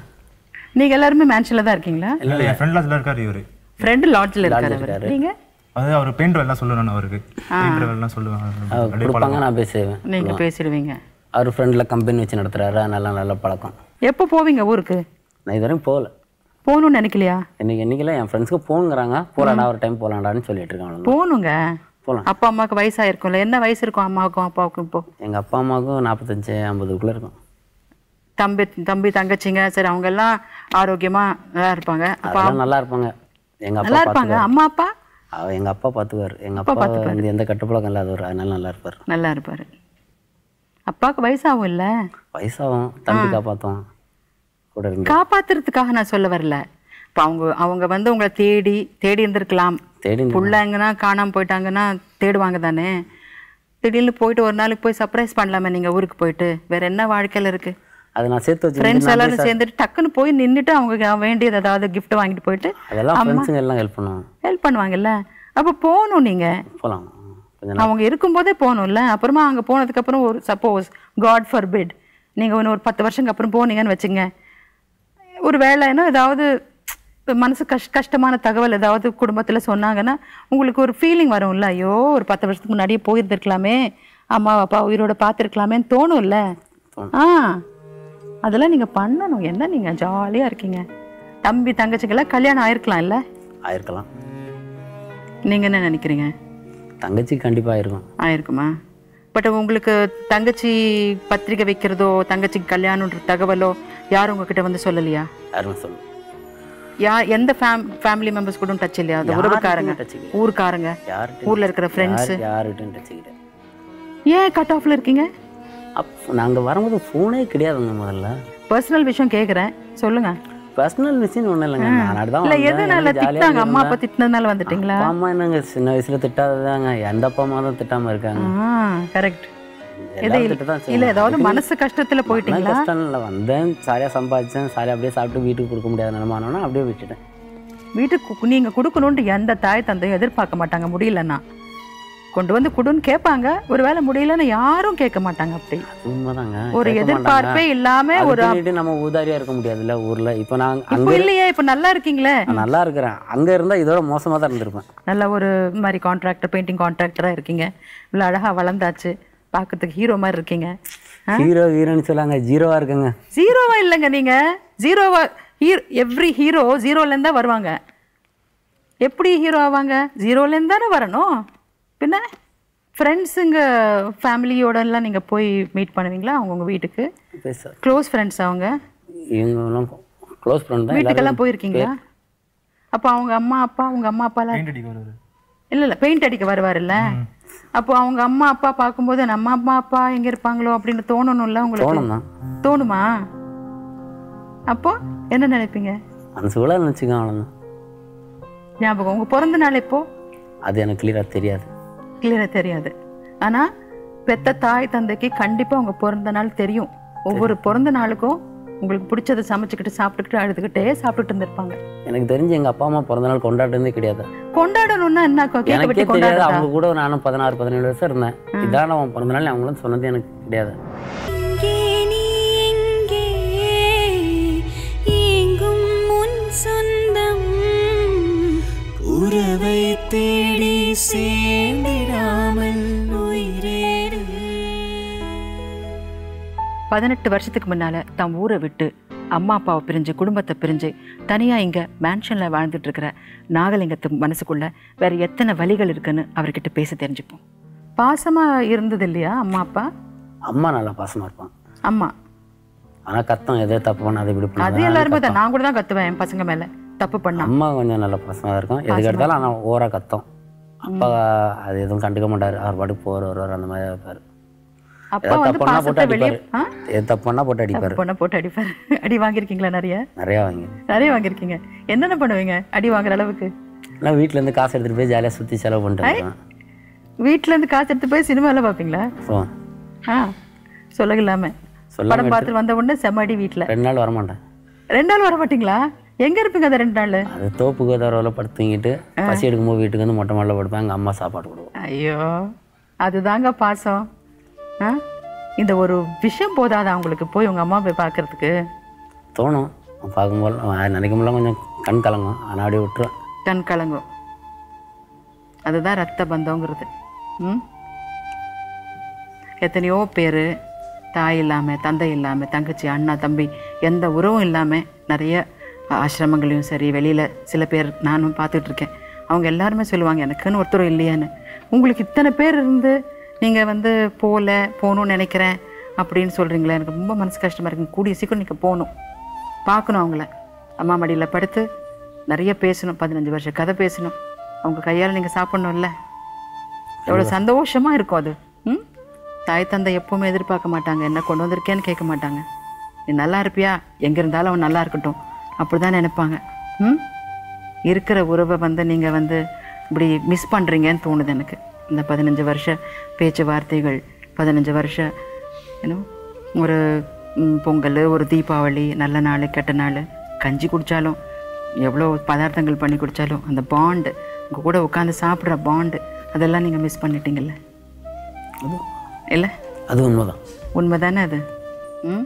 S1: நீங்கள் எல்லாருமே மேன்ஷனில் தான் இருக்கீங்களா?
S12: இல்லை என் ஃப்ரெண்ட் லாட்ஜில் இருக்காரு இவர்.
S1: ஃப்ரெண்டு லாட்ஜில் இருக்காரு அவர். நீங்கள்
S12: அது அவர் பெயிண்ட் வேலைலாம் சொல்லுவேன் நான் அவருக்கு. பெயிண்ட் வேலைலாம் சொல்லுவேன்.
S11: நான் பேசுவேன்
S1: நீங்கள் பேசிடுவீங்க.
S11: அவர் ஃப்ரெண்டில் கம்பெனி வச்சு நடத்துறாரு நல்லா நல்ல பழக்கம்.
S1: எப்போ போவீங்க ஊருக்கு?
S11: நான் இதுவரையும் போகல.
S1: போகணும்னு நினைக்கலையா?
S11: இன்னைக்கு என்னைக்குல என் ஃப்ரெண்ட்ஸ்க்கு போங்கிறாங்க. போகலாடா ஒரு டைம் போகலாடான்னு சொல்லிட்டு இருக்காங்க
S1: போகணுங்க.
S11: போகலாம்
S1: அப்பா அம்மாவுக்கு வயசாயிருக்கும்ல. என்ன வயசு இருக்கும் அம்மாவுக்கும் அப்பாவுக்கும் இப்போ?
S11: எங்கள் அப்பா அம்மாவுக்கும் நாற்பத்தஞ்சு ஐம்பதுக்குள்ளே இருக்கும்.
S1: தம்பி தம்பி தங்கச்சிங்க சரி அவங்க எல்லாம் ஆரோக்கியமா நல்லா இருப்பாங்க. அப்பா
S11: நல்லா இருப்பாங்க. எங்கள் அப்பா
S1: நல்லா இருப்பாங்க. அம்மா அப்பா?
S11: அவ எங்கள் அப்பா பார்த்துக்குவார். எங்கள்
S1: அப்பா.
S11: வந்து எந்த கட்டுப்பழக்கம் இல்லாதவர். அதனால நல்லா இருப்பார்.
S1: நல்லா இருப்பாரு. அப்பாவுக்கு வயசாகும் இல்ல?
S11: வயசாகும். தம்பி கூட இருந்து.
S1: காப்பாத்துறதுக்காக நான் சொல்ல வரல. இப்போ அவங்க அவங்க வந்து உங்களை தேடி தேடி இருந்திருக்கலாம்.
S11: தேடி
S1: புள்ள எங்கன்னா காணாம போயிட்டாங்கன்னா தேடுவாங்க தானே. திடீர்னு போயிட்டு ஒரு நாளைக்கு போய் சர்ப்ரைஸ் பண்ணலாமே நீங்க ஊருக்கு போயிட்டு. வேற என்ன வாழ்க்கையில இருக்கு?
S11: அது நான் சேர்த்து வச்சு
S1: ஃப்ரெண்ட்ஸ் எல்லாரும் சேர்ந்துட்டு டக்குன்னு போய் நின்றுட்டு அவங்க வேண்டியது ஏதாவது gift வாங்கிட்டு போயிட்டு
S11: அதெல்லாம் ஃப்ரெண்ட்ஸுங்க எல்லாம் ஹெல்ப் பண்ணுவாங்க.
S1: ஹெல்ப் பண்ணுவாங்கல்ல? அப்போ போகணும் நீங்க.
S11: போகலாம்.
S1: அவங்க இருக்கும்போதே போகணும்ல? அப்புறமா அங்கே போனதுக்கப்புறம் ஒரு சப்போஸ் காட் ஃபார் பிட் நீங்கள் இன்னும் ஒரு பத்து வருஷத்துக்கு அப்புறம் போனீங்கன்னு வச்சுங்க. ஒரு வேலைன்னா ஏதாவது மனசு கஷ் கஷ்டமான தகவல் ஏதாவது குடும்பத்தில் சொன்னாங்கன்னா உங்களுக்கு ஒரு ஃபீலிங் வரும்ல? ஐயோ ஒரு பத்து வருஷத்துக்கு முன்னாடியே போயிருந்துருக்கலாமே. அம்மா அப்பா உயிரோட பார்த்துருக்கலாமேன்னு தோணும்ல? ஆ. அதெல்லாம் நீங்கள் பண்ணணும். என்ன நீங்கள் ஜாலியாக இருக்கீங்க? தம்பி தங்கச்சிக்கெல்லாம் கல்யாணம் ஆயிருக்கலாம் இல்லை
S11: ஆயிருக்கலாம்.
S1: நீங்கள் என்ன நினைக்கிறீங்க?
S11: தங்கச்சி கண்டிப்பாக இருக்கும்
S1: ஆயிருக்குமா? பட் உங்களுக்கு தங்கச்சி பத்திரிக்கை வைக்கிறதோ தங்கச்சிக்கு கல்யாணம்ன்ற தகவலோ யாரும் உங்ககிட்ட வந்து சொல்லலையா?
S11: யாருமே சொல்லு
S1: யா எந்த ஃபேம் ஃபேமிலி மெம்பர்ஸ் கூட டச் இல்லையா?
S11: யார்கிட்டயும்
S1: உறவுக்காரங்க. ஊருக்காரங்க. ஊர்ல இருக்கிற ஃப்ரெண்ட்ஸ்
S11: யார் யார்கிட்டையும் டச்சுக்கிட்டேன்
S1: ஏன் கட் ஆஃப்ல இருக்கீங்க?
S11: அப்போ நாங்கள் வரும்போது ஃபோனே கிடையாதுங்க முதல்ல.
S1: பர்சனல் விஷயம் கேக்குறேன். சொல்லுங்க.
S11: பர்சனல் விஷயம் ஒன்றும் இல்லைங்க. நான் தான்
S1: இல்ல எதனால திட்டாங்க அம்மா அப்பா திட்டினதுனால வந்துட்டீங்களா?
S11: அம்மா என்னங்க சின்ன வயசுல திட்டாததாங்க. எந்த அப்பா அம்மா தான் திட்டாம இருக்காங்க.
S1: கரெக்ட் இல்ல. ஏதாவது மனசு கஷ்டத்துல போயிட்டீங்களா?
S11: கஷ்டம் இல்லை. வந்தேன் சாரியா சம்பாதிச்சேன் சாரியா அப்படியே சாப்பிட்டு வீட்டுக்கு கொடுக்க முடியாத நிலமானோன்னா அப்படியே விட்டுட்டேன்.
S1: வீட்டுக்கு நீங்க கொடுக்கணும்னு எந்த தாய் தந்தையும் எதிர்பார்க்க மாட்டாங்க. முடியலன்னா. கொண்டு வந்து கொடுன்னு கேட்பாங்க. ஒருவேளை முடியலன்னு யாரும் கேட்க மாட்டாங்க அப்படி.
S11: உண்மைதாங்க.
S1: ஒரு எதிர்பார்ப்பே. இல்லாம ஒரு
S11: நம்ம ஊதாரியா இருக்க முடியாதுல்ல ஊர்ல. இப்போ நான்
S1: இப்போ இல்லையே இப்போ நல்லா இருக்கீங்களே.
S11: நல்லா இருக்கிறேன். அங்க இருந்தா இதோட மோசமா தான் இருந்திருப்பேன்.
S1: நல்ல ஒரு மாதிரி கான்ட்ராக்டர் பெயிண்டிங் கான்ட்ராக்டராக இருக்கீங்க. இவ்வளோ அழகா வளர்ந்தாச்சு. பார்க்கறதுக்கு ஹீரோ மாதிரி இருக்கீங்க.
S11: ஹீரோ ஹீரோன்னு சொல்லாங்க. ஜீரோவா இருக்குங்க.
S1: ஜீரோவா இல்லைங்க நீங்க. ஜீரோவா ஹீரோ எவ்ரி ஹீரோ ஜீரோலேருந்து தான் வருவாங்க. எப்படி ஹீரோ ஆவாங்க? ஜீரோலேருந்து தானே வரணும்? பின்ன ஃப்ரெண்ட்ஸுங்க ஃபேமிலியோடலாம் நீங்கள் போய் மீட் பண்ணுவீங்களா? அவங்கவுங்க வீட்டுக்கு? க்ளோஸ் ஃப்ரெண்ட்ஸ் அவங்க?
S11: இவங்கெல்லாம் க்ளோஸ் ஃப்ரெண்ட் தான்
S1: வீட்டுக்கெல்லாம் போயிருக்கீங்களா? அப்போ அவங்க அம்மா அப்பா அவங்க அம்மா அப்பாலாம்
S12: பெயிண்ட் அடிக்க வருவாரு.
S1: இல்ல இல்ல பெயிண்ட் அடிக்க வருவாருல்ல? அப்போ அவங்க அம்மா அப்பா பார்க்கும்போது நம்ம அம்மா அப்பா எங்க இருப்பாங்களோ? அப்படின்னு தோணணும்ல உங்களுக்கு?
S11: தோணும்?
S1: அப்போ என்ன நினைப்பீங்க?
S11: மனசுக்குள்ள நினச்சிக்க அவ்வளோதான்
S1: ஞாபகம். உங்க பிறந்த நாள் எப்போ?
S11: அது எனக்கு கிளியராக தெரியாது.
S1: கிளியரா தெரியாது. ஆனா பெத்த தாய் தந்தைக்கு கண்டிப்பா உங்க பிறந்த நாள் தெரியும். ஒவ்வொரு பிறந்த நாளுக்கும் உங்களுக்கு பிடிச்சதை சமைச்சுக்கிட்டு சாப்பிட்டுக்கிட்டு அழுதுகிட்டே சாப்பிட்டுட்டு இருந்திருப்பாங்க.
S11: எனக்கு தெரிஞ்சு எங்க அப்பா அம்மா பிறந்த நாள் கொண்டாடுறதே கிடையாது.
S1: கொண்டாடணும்னா என்ன
S11: எனக்கே தெரியாது. அவங்க கூட நானும் பதினாறு பதினேழு வருஷம் இருந்தேன். இதான் அவன் பிறந்த நாள் அவங்களும் சொன்னது எனக்கு கிடையாது.
S10: உறவை தேடி சேர்ந்திடாமல் உயிரேடு.
S1: பதினெட்டு வருஷத்துக்கு முன்னால தம் ஊரை விட்டு அம்மா அப்பாவை பிரிஞ்சு குடும்பத்தை பிரிஞ்சு தனியா இங்க மேன்ஷன்ல வாழ்ந்துட்டு இருக்கிற நாகலிங்கத்து மனசுக்குள்ள வேற எத்தனை வழிகள் இருக்குன்னு அவர்கிட்ட பேச தெரிஞ்சுப்போம். பாசமா இருந்தது இல்லையா அம்மா அப்பா?
S11: அம்மா நல்லா பாசமா இருப்பான்.
S1: அம்மா.
S11: ஆனா கத்தம் எதோ தப்பு பண்ணாது இப்படி
S1: அது எல்லாருமே தான். நான் கூட தான் கத்துவேன் என் பசங்க மேல. தப்பு பண்ணா.
S11: அம்மா கொஞ்சம் நல்ல தான் இருக்கும். எதுக்கு எடுத்தாலும் ஆனால் ஓரா கத்தம். அப்பா அது எதுவும் கண்டுக்க மாட்டாரு. அவர் பாட்டுக்கு போகிற வருவார். அந்த மாதிரி இருப்பார்.
S1: அப்பா வந்து
S11: போட்டு
S1: பாசத்தை வெளியே
S11: எது தப்பு பண்ணா போட்டு அடிப்பாரு.
S1: பொண்ணை போட்டு அடிப்பாரு. அடி வாங்கியிருக்கீங்களா நிறைய?
S11: நிறையா வாங்கி
S1: நிறைய வாங்கியிருக்கீங்க. என்னென்ன பண்ணுவீங்க? அடி வாங்குற அளவுக்கு?
S11: நான் இருந்து காசு எடுத்துட்டு போய் ஜாலியா சுத்தி செலவு பண்ணிட்டு
S1: இருந்து காசு எடுத்து போய் சினிமால பாப்பீங்களா?
S11: ஸோ
S1: ஆ சொல்ல இல்லாம
S11: சொல்லாம
S1: படம் பார்த்துட்டு வந்த உடனே செம்மடி வீட்ல.
S11: ரெண்டு நாள் வரமாட்டேன்.
S1: ரெண்டு நாள் வர மாட்டீங்களா எங்க இருப்பீங்க அந்த ரெண்டு நாள்?
S11: அது தோப்பு கோதாரவில் படுத்து தூங்கிட்டு பசி எடுக்கும்போது வீட்டுக்கு வந்து மொட்டை மாடல படுப்பேன். எங்கள் அம்மா சாப்பாடு கொடுக்கும்
S1: ஐயோ அதுதாங்க பாசம். ஆ? இந்த ஒரு விஷயம் போதாதா உங்களுக்கு போய் உங்க அம்மா போய் பார்க்கறதுக்கு?
S11: தோணும். பார்க்கும்போது நினைக்கும் போதெல்லாம் கொஞ்சம் கண் கலங்கும். ஆனால் அப்படியே விட்டுருவேன்.
S1: கண் கலங்கும். அதுதான் ரத்த பந்தங்கிறது ம்? எத்தனையோ பேர் தாய் இல்லாமல் தந்தை இல்லாமல் தங்கச்சி அண்ணா தம்பி எந்த உறவும் இல்லாமல் நிறைய ஆசிரமங்களையும் சரி வெளியில் சில பேர் நானும் பார்த்துட்டு இருக்கேன் அவங்க எல்லாருமே சொல்லுவாங்க எனக்குன்னு ஒருத்தரும் இல்லையான்னு. உங்களுக்கு இத்தனை பேர் இருந்து நீங்கள் வந்து போகல போகணும்னு நினைக்கிறேன் அப்படின்னு சொல்கிறீங்களே எனக்கு ரொம்ப மனசு கஷ்டமாக இருக்குங்க. கூடிய சீக்கிரம் நீங்கள் போகணும். பார்க்கணும் அவங்கள. அம்மா மடியில் படுத்து நிறைய பேசணும். பதினஞ்சு வருஷம் கதை பேசணும். அவங்க கையால் நீங்கள் சாப்பிட்ணும்ல. எவ்வளோ சந்தோஷமாக இருக்கும் அது. ம்? தாய் தந்தை எப்பவுமே எதிர்பார்க்க மாட்டாங்க. என்ன கொண்டு வந்திருக்கேன்னு கேட்க மாட்டாங்க. நீ நல்லா இருப்பியா? எங்கே இருந்தாலும் அவன் நல்லா இருக்கட்டும். அப்படி தான் நினைப்பாங்க. ம்? இருக்கிற உறவை வந்து நீங்கள் வந்து இப்படி மிஸ் பண்ணுறீங்கன்னு தோணுது எனக்கு. இந்த பதினஞ்சு வருஷ பேச்சுவார்த்தைகள் பதினஞ்சு வருஷ ஏன்னோ ஒரு பொங்கல் ஒரு தீபாவளி நல்ல நாள் கெட்ட நாள் கஞ்சி குடித்தாலும் எவ்வளோ பதார்த்தங்கள் பண்ணி குடித்தாலும் அந்த பாண்டு உங்கள் கூட உட்காந்து சாப்பிட்ற பாண்டு அதெல்லாம் நீங்கள் மிஸ் பண்ணிட்டீங்கல்ல? இல்லை?
S11: அது உண்மைதான்.
S1: உண்மை தானே அது? ம்?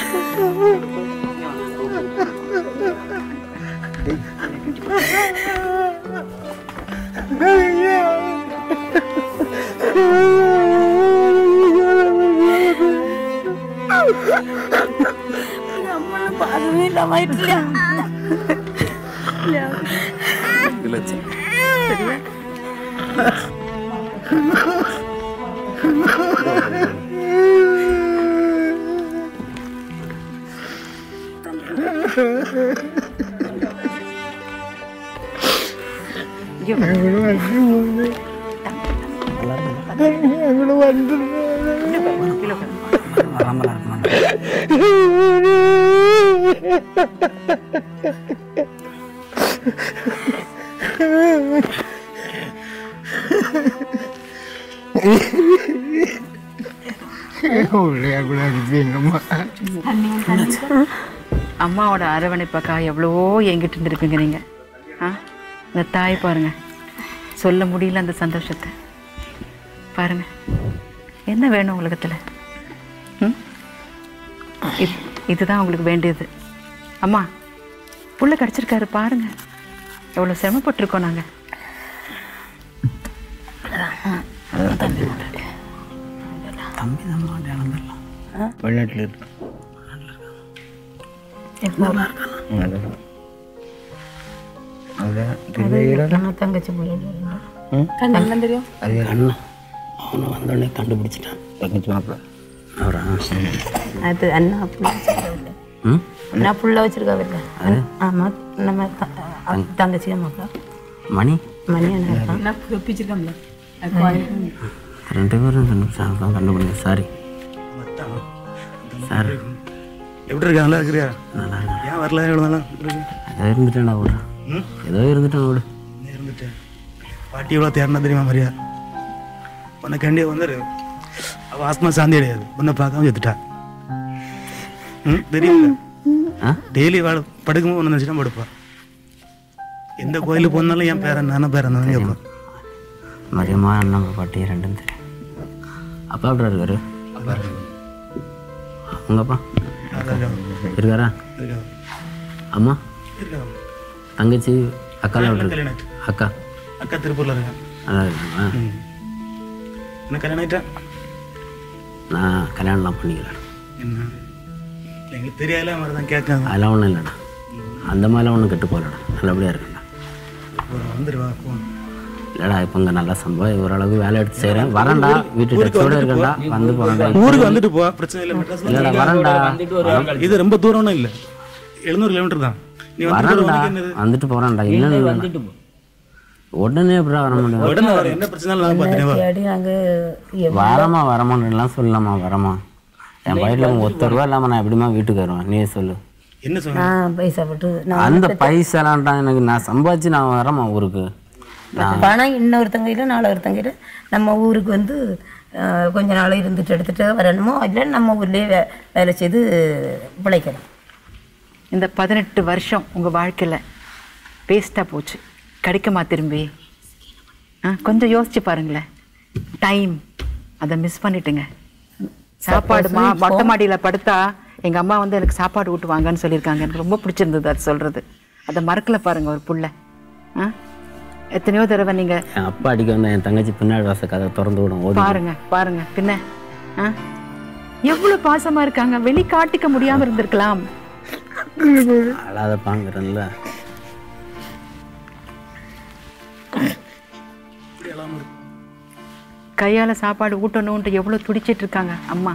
S1: ഞങ്ങൾ വണ്ടി ഞങ്ങൾ വണ്ടി அம்மாவோட அரவணைப்பக்காய் எவ்வளவோ எங்கிட்டு இருந்திருப்பீங்க நீங்க? ஆ? இந்த தாய் பாருங்க. சொல்ல முடியல அந்த சந்தோஷத்தை. பாருங்க. என்ன வேணும் உலகத்தில்? இது இதுதான் உங்களுக்கு வேண்டியது அம்மா புள்ள கிடச்சிருக்காரு பாருங்க எவ்வளோ சிரமப்பட்டிருக்கோம் நாங்கள்
S11: தம்பி தான் மாட்டேன்
S6: வெளிநாட்டில் இருக்கு
S4: தங்கச்சி
S9: தெரியும்
S6: அது
S11: அண்ணன் அவனை வந்தோடனே கண்டுபிடிச்சிட்டான்
S6: தங்கச்சி மாப்பிள்ள
S11: அவரா
S4: அது அண்ணா புள்ள அண்ணா புள்ள வச்சிருக்காவில்ல ஆமா நம்ம தங்கச்சி அம்மாக்கா
S11: மணி?
S4: மணி அண்ணா
S9: நான் பிடிச்சிருக்கோம்ல
S11: ரெண்டு பேரும் கண்டுபிடிங்க. சாரி சார்
S7: எப்படி இருக்கா? நல்லா இருக்கிறியா?
S11: நல்லா
S7: ஏன் வரல? எவ்வளோ நாளா?
S11: ஏதோ இருந்துட்டேன்டா விடு ஏதோ இருந்துட்டேன் விடு
S7: இருந்துட்டேன்? பாட்டி எவ்வளோ தேடினா தெரியுமா மரியா? உன்னை கண்டியா வந்தாரு. அவள் ஆஸ்மா சாந்தி கிடையாது உன்னை பார்க்காம செத்துட்டா.
S11: ஆ
S7: டெய்லி வாழ படுக்கும்போது ஒன்று நினச்சி தான் படுப்பா எந்த கோயிலுக்கு போனாலும் என் பேரன் நானும் பேரன் தான் கேட்பேன்
S11: மரியம்மா அண்ணன் பாட்டி ரெண்டும் தெரியும் அப்பா எப்படி இருக்காரு உங்க அப்பா இருக்காரா அம்மா தங்கச்சி அக்காலாம் எப்படி இருக்கு அக்கா
S7: அக்கா திருப்பூரில் இருக்கேன்
S11: நல்லா இருக்காங்களா
S7: என்ன கல்யாணம் ஆயிட்டா
S11: நான் கல்யாணம்லாம் பண்ணிக்கிறேன்
S7: என்ன எங்களுக்கு தெரியாத மாதிரி தான் கேட்காங்க
S11: அதெல்லாம் ஒன்றும் இல்லைடா அந்த மாதிரிலாம் ஒன்றும் கெட்டு போகலடா நல்லபடியாக இருக்குண்ணா.
S7: வந்துடுவா
S11: இல்லைடா இப்போ இங்கே நல்லா சம்பவம் ஓரளவுக்கு வேலை எடுத்து செய்கிறேன் வரேன்டா. வீட்டு டச்சோட இருக்கேன்டா. வந்து போகிறேன்டா
S7: ஊருக்கு வந்துட்டு போ. பிரச்சனை இல்லை
S11: இல்லைடா வரேன்டா.
S7: இது ரொம்ப தூரம்னு இல்லை. எழுநூறு கிலோமீட்டர் தான். நீ?
S11: வந்துட்டு போகிறேன்டா இல்லை உடனே எப்படா வர முடியும்?
S7: உடனே என்ன பிரச்சனை
S11: வரமா வரமான்லாம் சொல்லலாமா வரமா என் வயிற்றில் ஒத்த ரூபா இல்லாமல் நான் எப்படிமா வீட்டுக்கு வருவேன்? நீயே சொல்லு.
S7: என்ன சொல்ல
S4: நான் பைசா போட்டு நான்
S11: அந்த பைசாலான்டா எனக்கு நான் சம்பாதிச்சு நான் வரமா ஊருக்கு. நான்
S4: பணம் இன்னொருத்தங்க கையில் நாலு ஒருத்தங்க கையில் நம்ம ஊருக்கு வந்து கொஞ்ச நாள் இருந்துட்டு எடுத்துட்டு வரணுமோ இல்லை நம்ம ஊர்லேயே வே வேலை செய்து பிழைக்கலாம்.
S1: இந்த பதினெட்டு வருஷம் உங்கள் வாழ்க்கையில் வேஸ்ட்டாக போச்சு. கிடைக்குமா திரும்பி? ஆ கொஞ்சம் யோசிச்சு பாருங்களேன். டைம் அதை மிஸ் பண்ணிட்டுங்க. சாப்பாடு மா மொட்டை மாடியில் படுத்தா எங்கள் அம்மா வந்து எனக்கு சாப்பாடு ஊட்டுவாங்கன்னு சொல்லியிருக்காங்க. எனக்கு ரொம்ப பிடிச்சிருந்தது அது சொல்கிறது அதை மறக்கல பாருங்க ஒரு புள்ள. ஆ? எத்தனையோ தடவை நீங்கள்
S11: என் அப்பா அடிக்க வந்தா என் தங்கச்சி பின்னாடி வாச கதை திறந்து விடும் ஓடி
S1: பாருங்க பாருங்க பின்ன. ஆ? எவ்வளோ பாசமாக இருக்காங்க. வெளி காட்டிக்க முடியாமல் இருந்திருக்கலாம்.
S11: அழாத பாங்கிறன்ல.
S1: கையால் சாப்பாடு ஊட்டணுன்ட்டு எவ்வளோ துடிச்சிட்டு இருக்காங்க அம்மா?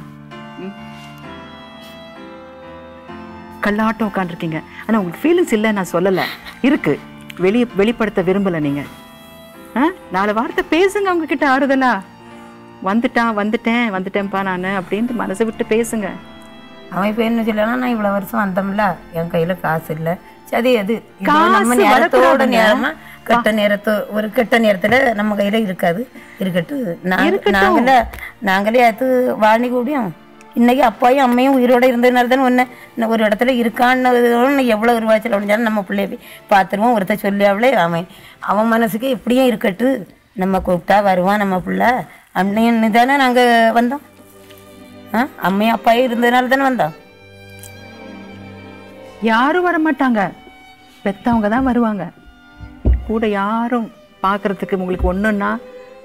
S1: கல்லாட்டம் உட்காந்துருக்கீங்க ஆனால் உங்களுக்கு ஃபீலிங்ஸ் இல்லை நான் சொல்லலை. இருக்கு. வெளியே வெளிப்படுத்த விரும்பலை நீங்கள் ஆ? நாலு வார்த்தை பேசுங்க அவங்க கிட்ட ஆறுதலா. வந்துட்டான் வந்துட்டேன் வந்துட்டேன்ப்பா நான் அப்படின்ட்டு மனசை விட்டு பேசுங்க.
S4: அவன் இப்போ என்ன சொல்லலாம் நான் இவ்வளோ வருஷம் வந்தோம்ல என் கையில் காசு இல்லை. சரி அது
S1: காசு
S4: நேரத்தோட
S1: வரக்கூடாதுங்க.
S4: கெட்ட நேரத்தோ ஒரு கெட்ட நேரத்தில் நம்ம கையில் இருக்காது. இருக்கட்டும். நாங்க
S1: இருக்கட்டும்.
S4: நாங்களே நாங்களே அது வாணி கூடியும் இன்னைக்கு அப்பாயும் அம்மையும் உயிரோட இருந்ததுனால தானே ஒன்று ஒரு இடத்துல இருக்கான்னு எவ்வளோ ரூபாய் செலவழிஞ்சாலும் நம்ம பிள்ளைய பார்த்துருவோம். ஒருத்தர் சொல்லியாவளே அவன் அவன் மனசுக்கு எப்படியும் இருக்கட்டு. நம்ம கூப்பிட்டா வருவான் நம்ம பிள்ளை. அப்படின்னு தானே நாங்கள் வந்தோம். ஆ? அம்மையும் அப்பாயும் இருந்ததுனால தானே வந்தோம்.
S1: யாரும் வர மாட்டாங்க பெத்தவங்க தான் வருவாங்க. கூட யாரும் பார்க்கறதுக்கு உங்களுக்கு ஒன்றுன்னா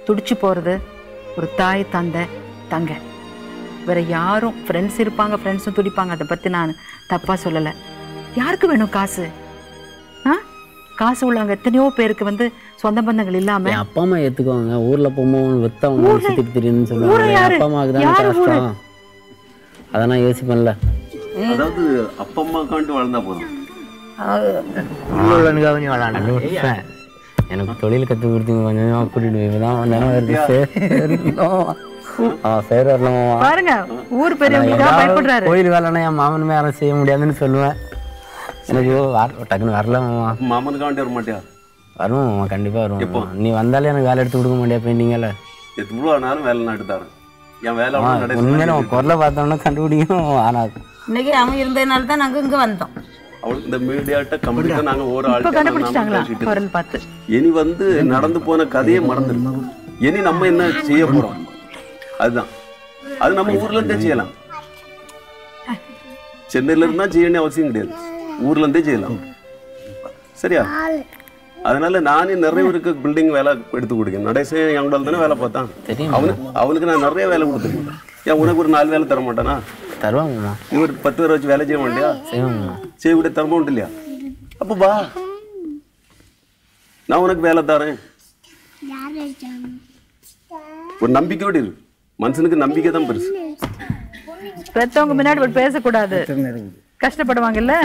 S1: துடிச்சு போகிறது ஒரு தாய் தந்தை தங்க. வேற யாரும் ஃப்ரெண்ட்ஸ் இருப்பாங்க ஃப்ரெண்ட்ஸும் துடிப்பாங்க. அதை பற்றி நான் தப்பாக சொல்லலை. யாருக்கு வேணும் காசு? ஆ? காசு உள்ளவங்க எத்தனையோ பேருக்கு வந்து சொந்த பந்தங்கள் இல்லாமல்
S11: என் அப்பா அம்மா ஏற்றுக்குவாங்க ஊரில் போகும்போது வித்தவங்க சுற்றிட்டு தெரியும்னு சொல்லுவாங்க? அப்பா அம்மாவுக்கு தானே? கஷ்டம் அதை நான் யோசிப்பேன்ல.
S3: அதாவது அப்பா அம்மாக்காண்டு வளர்ந்தா போதும்.
S11: எனக்கு தொழில் கற்றுக் கொடுத்தீங்க கொஞ்சம் கொஞ்சமாக கூட்டிட்டு போய் தான் வந்தேன். வருது
S1: பாருங்க ஊர் பயப்படுறாரு.
S11: கோயில் வேலைன்னா என் மாமனுமே யாரும் செய்ய முடியாதுன்னு சொல்லுவேன். எனக்கு டக்குன்னு வரலாமா
S3: மாமனுக்காண்டி வர மாட்டியா?
S11: வருவோம் மாமா கண்டிப்பாக வருவோம் நீ வந்தாலே எனக்கு வேலை எடுத்து கொடுக்க முடியாது பெயிண்டிங்கல்ல
S3: எவ்வளோ வேலை நாட்டு தரேன் என் வேலை.
S11: உண்மையில உன் குரலை பார்த்தோம்னா கண்டுபிடிக்கும் ஆனால்
S4: இன்னைக்கு அவன் இருந்ததுனால தான் நாங்கள் இங்கே வந்தோம்.
S3: அவளுக்கு இந்த மீடியாட்ட கம்ப்ளீட்டா நாங்க ஒரு ஆள்
S1: பார்த்து?
S3: இனி வந்து நடந்து போன கதையே மறந்துடும் இனி நம்ம என்ன செய்ய போறோம்? அதுதான். அது நம்ம ஊர்ல இருந்தே செய்யலாம். சென்னையில இருந்தா செய்யணும் அவசியம் கிடையாது. ஊர்ல இருந்தே செய்யலாம். சரியா? அதனால நானே நிறைய பேருக்கு பில்டிங் வேலை எடுத்து கொடுக்கேன். நடேசே எங்களால் தானே வேலை பார்த்தான். அவனுக்கு அவனுக்கு நான் நிறைய வேலை கொடுத்துருக்கேன். ஏன் உனக்கு ஒரு நாலு வேலை தர மாட்டானா?
S11: தருவாங்கம்மா.
S3: ஒரு பத்து பேரை வச்சு வேலை செய்ய மாட்டியா?
S11: செய்வாங்கம்மா.
S3: செய்ய விட தரமா உண்டு இல்லையா அப்போ வா. நான் உனக்கு வேலை தரேன். ஒரு நம்பிக்கையோடு இரு. மனுஷனுக்கு நம்பிக்கை தான் பெருசு.
S1: பெத்தவங்க முன்னாடி இப்படி பேசக்கூடாது. கஷ்டப்படுவாங்கல்ல?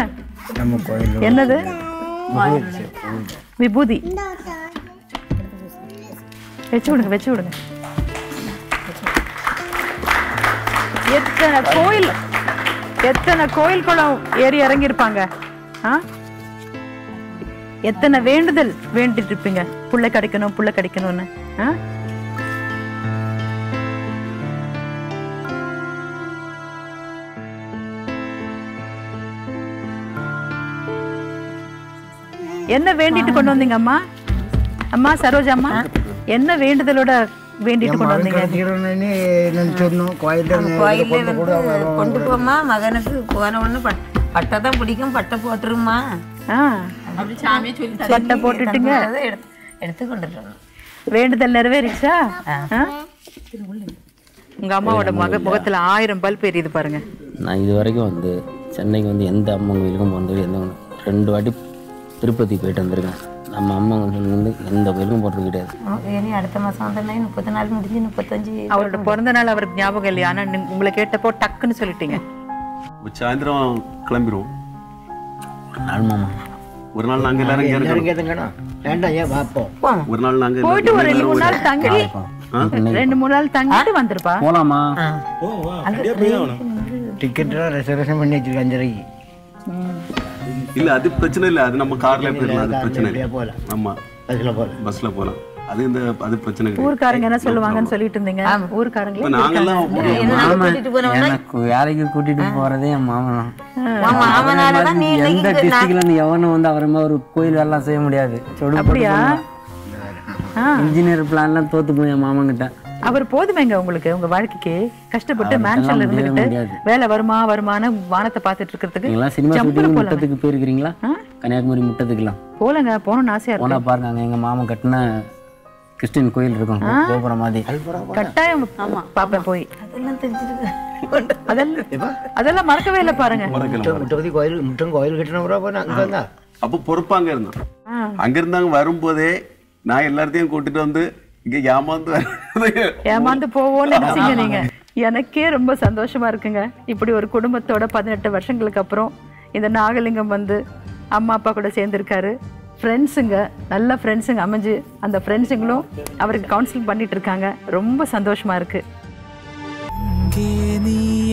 S6: நம்ம கோயில்
S1: என்னது? விபூதி. வச்சு விடுங்க வச்சு விடுங்க. எத்தனை கோயில் எத்தனை கோயில் குளம் ஏறி இறங்கி இருப்பாங்க ஆ? எத்தனை வேண்டுதல் வேண்டிட்டு இருப்பீங்க புள்ள கிடைக்கணும் புள்ள கிடைக்கணும்னு. என்ன வேண்டிட்டு கொண்டு வந்தீங்க அம்மா அம்மா சரோஜா அம்மா என்ன வேண்டுதலோட வேண்டிட்டு கொண்டு வந்தீங்க.
S6: சொன்னோம். கோயிலில் கொண்டு.
S4: கொண்டு போமா மகனுக்கு போன உடனே பட் பட்டை தான் பிடிக்கும் பட்டை போட்டுருமா
S1: பட்டை போட்டுட்டுங்க.
S4: எடுத்து வரணும்
S1: வேண்டுதல் நிறைவேறிச்சா ஆ? உங்க அம்மாவோட மக முகத்துல ஆயிரம் பல்ப் எரியுது பாருங்க.
S11: நான் இது வரைக்கும் வந்து சென்னைக்கு வந்து எந்த அம்மன் கோயிலுக்கும் போனது எந்த ஒன்று ரெண்டு வாட்டி திருப்பதி போயிட்டு வந்திருக்கேன். நம்ம அம்மா வந்து எந்த கோயிலுக்கும் போகிறது கிடையாது.
S4: அடுத்த மாதம் வந்தோடனே முப்பத்தி நாலு முடிஞ்சு முப்பத்தஞ்சு
S1: அவரோட பிறந்த நாள் அவருக்கு ஞாபகம் இல்லையா? ஆனா நீங்க- உங்களை கேட்டப்போ டக்குன்னு சொல்லிட்டீங்க.
S3: சாயந்தரம் கிளம்பிடுவோம்
S11: நாள் மாமா.
S3: ஒரு நாள் நாங்க எல்லாரும் இங்க இருக்கோம்
S6: வேண்டாம் ஏன் பார்ப்போம்
S3: ஒரு நாள் நாங்க
S1: போயிட்டு ஒரு ரெண்டு மூணு நாள் தங்கி? ரெண்டு மூணு நாள் தங்கிட்டு வந்துருப்பா.
S7: ஆகணும்.
S6: டிக்கெட்லாம் ரிசர்வேஷன் பண்ணி வச்சிருக்கேன் அஞ்சரைக்கு.
S3: இல்ல அது பிரச்சனை இல்ல. அது நம்ம கார்ல போயிடலாம். அது பிரச்சனை இல்லை ஆமா.
S6: பஸ்ஸில் போகலாம்
S3: பஸ்ல போலாம் அது இந்த அது பிரச்சனை
S1: ஊர்க்காரங்க என்ன சொல்லுவாங்கன்னு சொல்லிட்டு இருந்தீங்க?
S3: இப்ப
S1: ஊர்க்காரங்களே
S3: நாங்கெல்லாம்
S11: எனக்கு வேலைக்கு கூட்டிட்டு போறதே என்
S4: நீ
S11: எந்த டிஸ்ட்ரிக்ட்ல நீ எவனும் வந்து அவரமா ஒரு கோயில் வேலைலாம் செய்ய முடியாது. இன்ஜினியர் பிளான்லாம் தோத்து போய் என் மாமன் கிட்ட
S1: அவர் போதுமேங்க உங்களுக்கு. உங்க வாழ்க்கைக்கு கஷ்டப்பட்டு மேன்ஷன்ல இருந்துகிட்டு. வேலை வருமா வருமான வானத்தை பார்த்துட்டு இருக்கிறதுக்கு
S11: சினிமா. முட்டத்துக்கு போயிருக்கிறீங்களா? கன்னியாகுமரி முட்டத்துக்குலாம்
S1: போலங்க போகணும்னு ஆசையா
S11: போனா பாருங்க அங்க எங்க மாமன் கட்டின கிறிஸ்டின் கோயில் இருக்கும். கோபுரம் மாதிரி.
S1: கட்டாயம் பாப்பேன் போய்.
S4: அதெல்லாம் தெரிஞ்சிருக்கு
S1: அதெல்லாம் அதெல்லாம் மறக்கவே இல்லை பாருங்க.
S6: முட்டபதி கோயில் முட்டம் கோயில் கட்டின
S3: அப்போ பொறுப்பாங்க இருந்தான் அங்க இருந்தாங்க வரும்போதே நான் எல்லாத்தையும் கூட்டிட்டு வந்து இங்க ஏமாந்து
S1: ஏமாந்து போவோம்னு நினைச்சீங்க நீங்க. எனக்கே ரொம்ப சந்தோஷமா இருக்குங்க. இப்படி ஒரு குடும்பத்தோட பதினெட்டு வருஷங்களுக்கு அப்புறம் இந்த நாகலிங்கம் வந்து அம்மா அப்பா கூட சேர்ந்திருக்காரு. ஃப்ரெண்ட்ஸுங்க நல்ல ஃப்ரெண்ட்ஸுங்க அமைஞ்சு அந்த ஃப்ரெண்ட்ஸுங்களும் அவருக்கு கவுன்சிலிங் பண்ணிட்டு இருக்காங்க ரொம்ப சந்தோஷமா இருக்கு.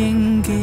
S10: எங்கே?